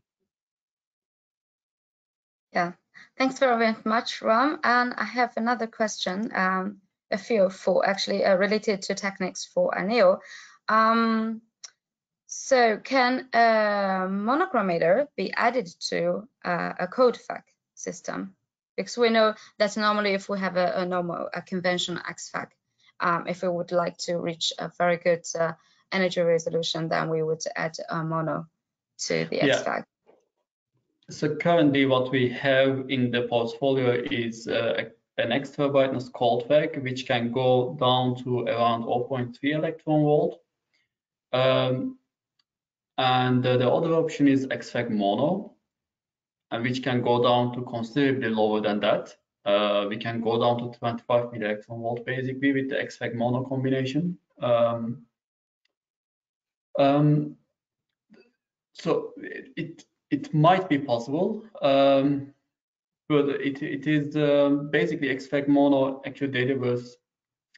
Yeah, thanks very much, Ram. And I have another question, um, a few for actually uh, related to techniques for Anil. Um, so can a monochromator be added to uh, a ColdFEG system? Because we know that normally if we have a, a normal, a conventional X-FEG, um, if we would like to reach a very good uh, energy resolution, then we would add a mono to the yeah. X-FEG. So currently what we have in the portfolio is uh, an extra brightness ColdFEG, which can go down to around 0.3 electron volt. Um, and uh, the other option is X-FEG mono, and which can go down to considerably lower than that. Uh, we can go down to 25 millielectron volt basically with the X-FEG mono combination. Um, um, so it it might be possible, um, but it it is um, basically X-FEG mono actually delivers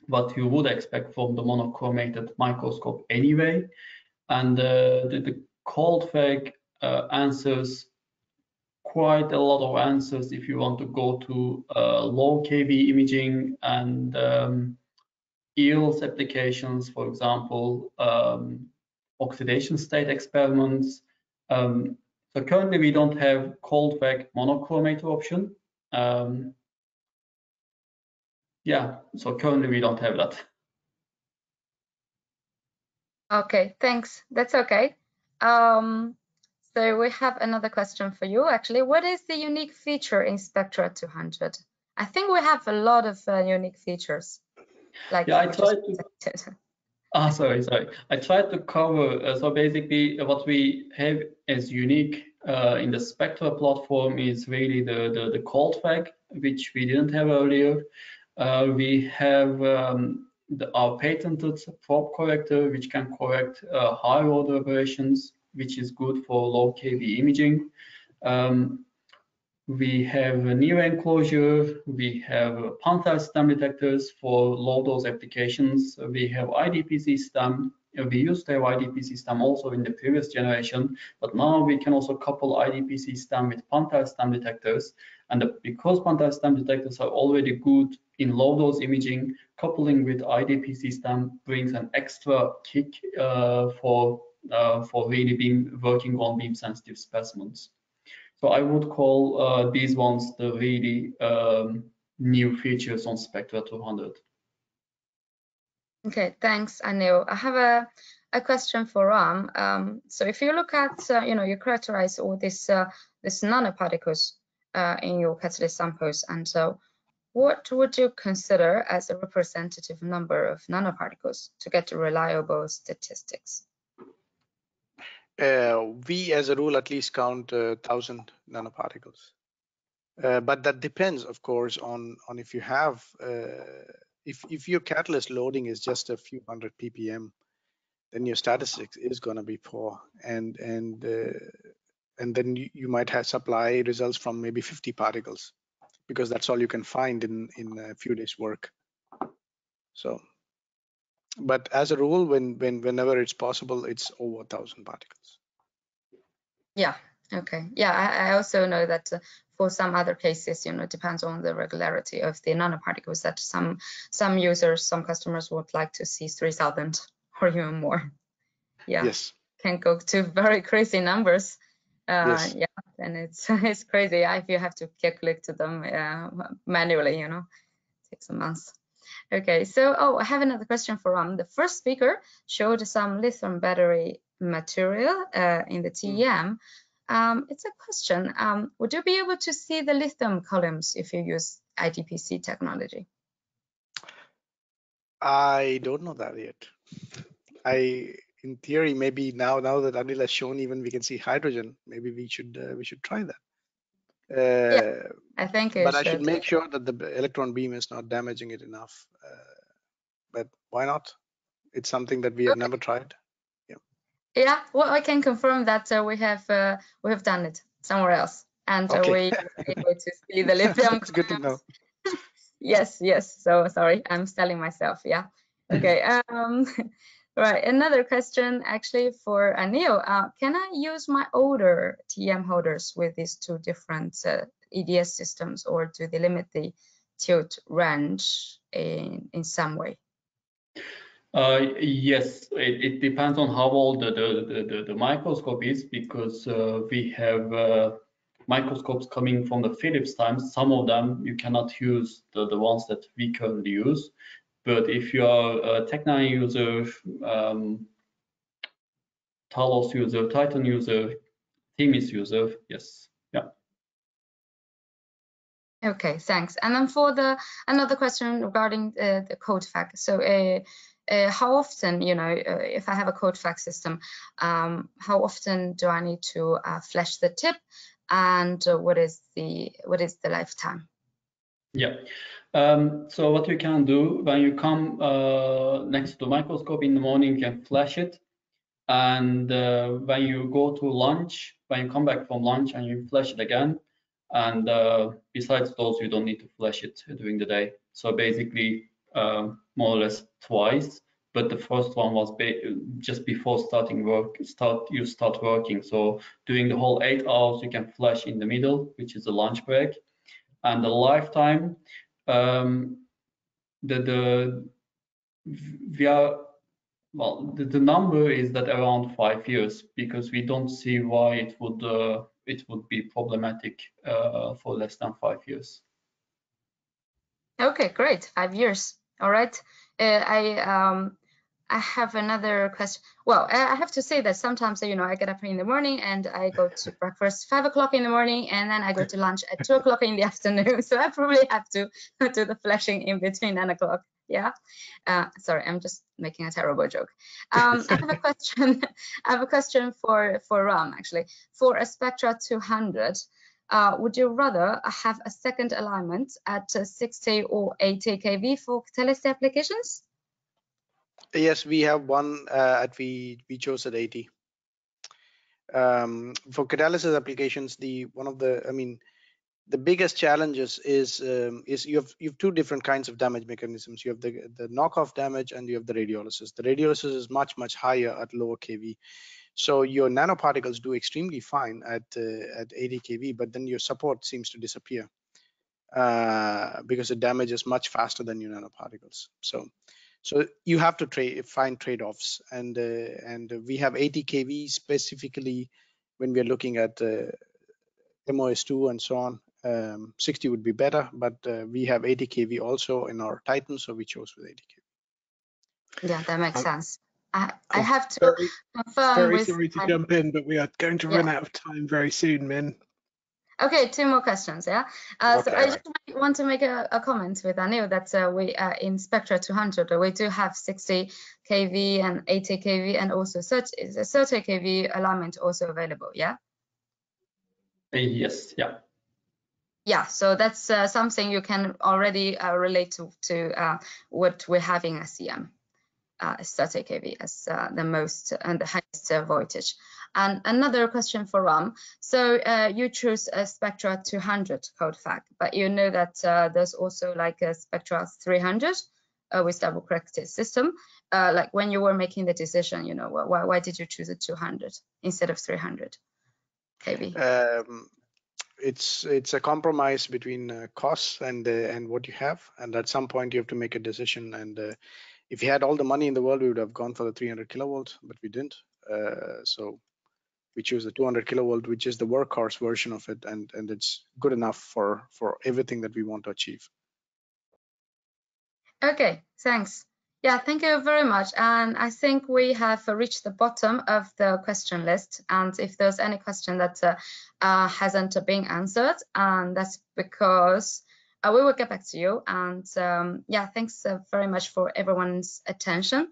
what you would expect from the monochromated microscope anyway. And uh, the, the ColdFEG uh, answers quite a lot of answers if you want to go to uh, low kV imaging and um, EELS applications, for example, um, oxidation state experiments. Um, so currently we don't have ColdFEG monochromator option. Um, yeah, so currently we don't have that. Okay, thanks. That's okay. Um, so we have another question for you, actually. What is the unique feature in Spectra 200? I think we have a lot of uh, unique features. Like yeah, I tried to. Ah, sorry, sorry. I tried to cover. Uh, so basically, what we have as unique uh, in the Spectra platform is really the the, the ColdFEG, which we didn't have earlier. Uh, we have um, the, our patented probe corrector, which can correct uh, high order aberrations, which is good for low kV imaging. Um, we have a new enclosure, we have Panther stem detectors for low dose applications, we have IDPC stem, we used to have IDPC stem also in the previous generation, but now we can also couple IDPC stem with Panther stem detectors. And because Panther stem detectors are already good in low dose imaging, coupling with IDPC stem brings an extra kick uh, for for really being working on beam sensitive specimens. So I would call uh, these ones the really um, new features on Spectra 200. Okay, thanks, Anil. I have a, a question for Ram. Um, so if you look at, uh, you know, you characterize all this, uh, this nanoparticles uh, in your catalyst samples, and so what would you consider as a representative number of nanoparticles to get reliable statistics? Uh, we, as a rule, at least count uh, thousand nanoparticles. Uh, but that depends, of course, on on if you have uh, if if your catalyst loading is just a few hundred ppm, then your statistics is going to be poor, and and uh, and then you, you might have supply results from maybe 50 particles, because that's all you can find in in a few days work. So but as a rule, when when whenever it's possible, it's over a thousand particles. Yeah. Okay. Yeah, I, I also know that uh, for some other cases, you know, it depends on the regularity of the nanoparticles. That some some users, some customers would like to see 3,000 or even more. Yeah. Yes. Can go to very crazy numbers. Uh, yes. Yeah, and it's it's crazy if you have to calculate to them uh, manually. You know, it takes a month. Okay, so, oh, I have another question for Ram. The first speaker showed some lithium battery material uh, in the TEM. Um, it's a question. Um, would you be able to see the lithium columns if you use IDPC technology? I don't know that yet. I, in theory, maybe now now that Anil has shown, even we can see hydrogen. Maybe we should uh, we should try that. Uh, yeah, I think. But I should make sure that the electron beam is not damaging it enough. Uh, but why not? It's something that we have never tried. Yeah. Yeah. Well, I can confirm that uh, we have uh, we have done it somewhere else, and uh, okay. we able to see the lithium. It's good to know. yes. Yes. So sorry, I'm selling myself. Yeah. Okay. Um, Right, another question actually for Anil. Uh, can I use my older TEM holders with these two different uh, EDS systems or do they limit the tilt range in, in some way? Uh, yes, it, it, depends on how old the, the, the, the microscope is because uh, we have uh, microscopes coming from the Philips times. Some of them you cannot use the, the ones that we currently use. But if you are a Tecnai user, um, Talos user, Titan user, Themis user, yes, yeah. Okay, thanks. And then for the another question regarding uh, the FEG. So, uh, uh, how often, you know, uh, if I have a cold FEG system, um, how often do I need to uh, flash the tip, and uh, what is the what is the lifetime? Yeah. Um, so what you can do when you come uh, next to microscope in the morning, you can flash it. And uh, when you go to lunch, when you come back from lunch and you flash it again. And uh, besides those, you don't need to flash it during the day. So basically, um, more or less twice but the first one was just before starting work start you start working so during the whole eight hours you can flash in the middle which is the lunch break and the lifetime um, the the we are well the, the, number is that around five years because we don't see why it would uh, it would be problematic uh, for less than five years. Okay great. Five years. All right. Uh, i um I have another question. Well, I have to say that sometimes, you know, I get up in the morning and I go to breakfast five o'clock in the morning and then I go to lunch at two o'clock in the afternoon. So I probably have to do the flashing in between nine o'clock. Yeah. Uh, sorry, I'm just making a terrible joke. Um, I have a question. I have a question for for Ram actually. For a Spectra 200, uh, would you rather have a second alignment at 60 or 80 kV for Catalyst applications? Yes, we have one uh, at we we chose at 80. Um, for catalysis applications, the one of the I mean, the biggest challenges is um, is you have you have two different kinds of damage mechanisms. You have the the knockoff damage and you have the radiolysis. The radiolysis is much much higher at lower kV. So your nanoparticles do extremely fine at uh, at 80 kV, but then your support seems to disappear uh, because the damage is much faster than your nanoparticles. So so you have to trade find trade-offs, and uh, and we have 80 kV specifically when we are looking at uh, MoS2 and so on. Um, 60 would be better, but uh, we have 80 kV also in our Titan, so we chose with 80 kV. Yeah, that makes um, sense. I, I have to very, confirm. Very with, sorry to jump in, but we are going to yeah. run out of time very soon, Min. Okay, two more questions. Yeah. Uh, okay. So I just want to make a, a comment with Anil that uh, we uh, in Spectra 200 we do have 60 kV and 80 kV and also 30, 30 kV alignment also available. Yeah. Uh, yes. Yeah. Yeah. So that's uh, something you can already uh, relate to to what we're having as CM. Uh, 30 kV as uh, the most and the highest uh, voltage. And another question for Ram. So uh, you choose a Spectra 200 cold FEG, but you know that uh, there's also like a Spectra 300 uh, with double corrected system. like when you were making the decision, you know, why, why did you choose a 200 instead of 300 kV? Um, it's it's a compromise between uh, costs and uh, and what you have, and at some point you have to make a decision. And uh, if we had all the money in the world, we would have gone for the 300 kilovolt, but we didn't. so we choose the 200 kilovolt, which is the workhorse version of it, and and it's good enough for for everything that we want to achieve. Okay, thanks. Yeah, thank you very much. And I think we have reached the bottom of the question list. And if there's any question that uh, uh, hasn't been answered, and that's because uh, we will get back to you. And um, yeah, thanks uh, very much for everyone's attention.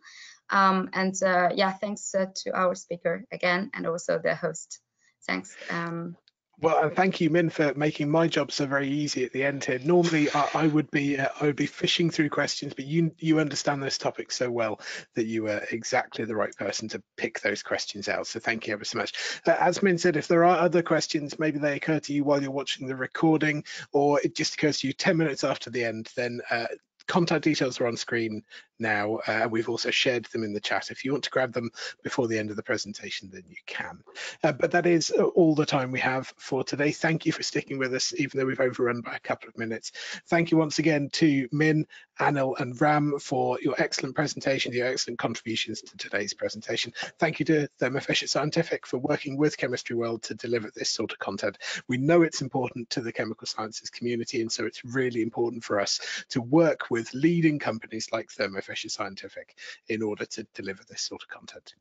Um, and uh, yeah, thanks uh, to our speaker again and also the host. Thanks. Um, well, and thank you, Min, for making my job so very easy at the end here. Normally, I, I would be uh, I would be fishing through questions, but you you understand this topic so well that you are exactly the right person to pick those questions out. So thank you ever so much. Uh, as Min said, if there are other questions, maybe they occur to you while you're watching the recording, or it just occurs to you 10 minutes after the end, then uh, contact details are on screen now. Uh, we've also shared them in the chat. If you want to grab them before the end of the presentation, then you can. Uh, but that is uh, all the time we have for today. Thank you for sticking with us, even though we've overrun by a couple of minutes. Thank you once again to Min, Anil and Ram for your excellent presentation, your excellent contributions to today's presentation. Thank you to Thermo Fisher Scientific for working with Chemistry World to deliver this sort of content. We know it's important to the chemical sciences community, and so it's really important for us to work with leading companies like Thermo Fisher Scientific in order to deliver this sort of content.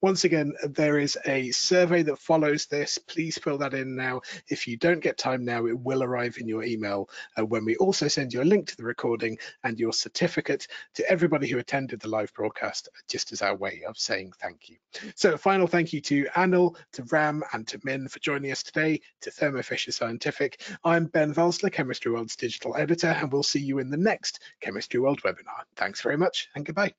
Once again, there is a survey that follows this. Please fill that in now. If you don't get time now, it will arrive in your email uh, when we also send you a link to the recording and your certificate to everybody who attended the live broadcast, just as our way of saying thank you. So a final thank you to Anil, to Ram and to Min for joining us today, to Thermo Fisher Scientific. I'm Ben Valsler, Chemistry World's digital editor, and we'll see you in the next Chemistry World webinar. Thanks very much and goodbye.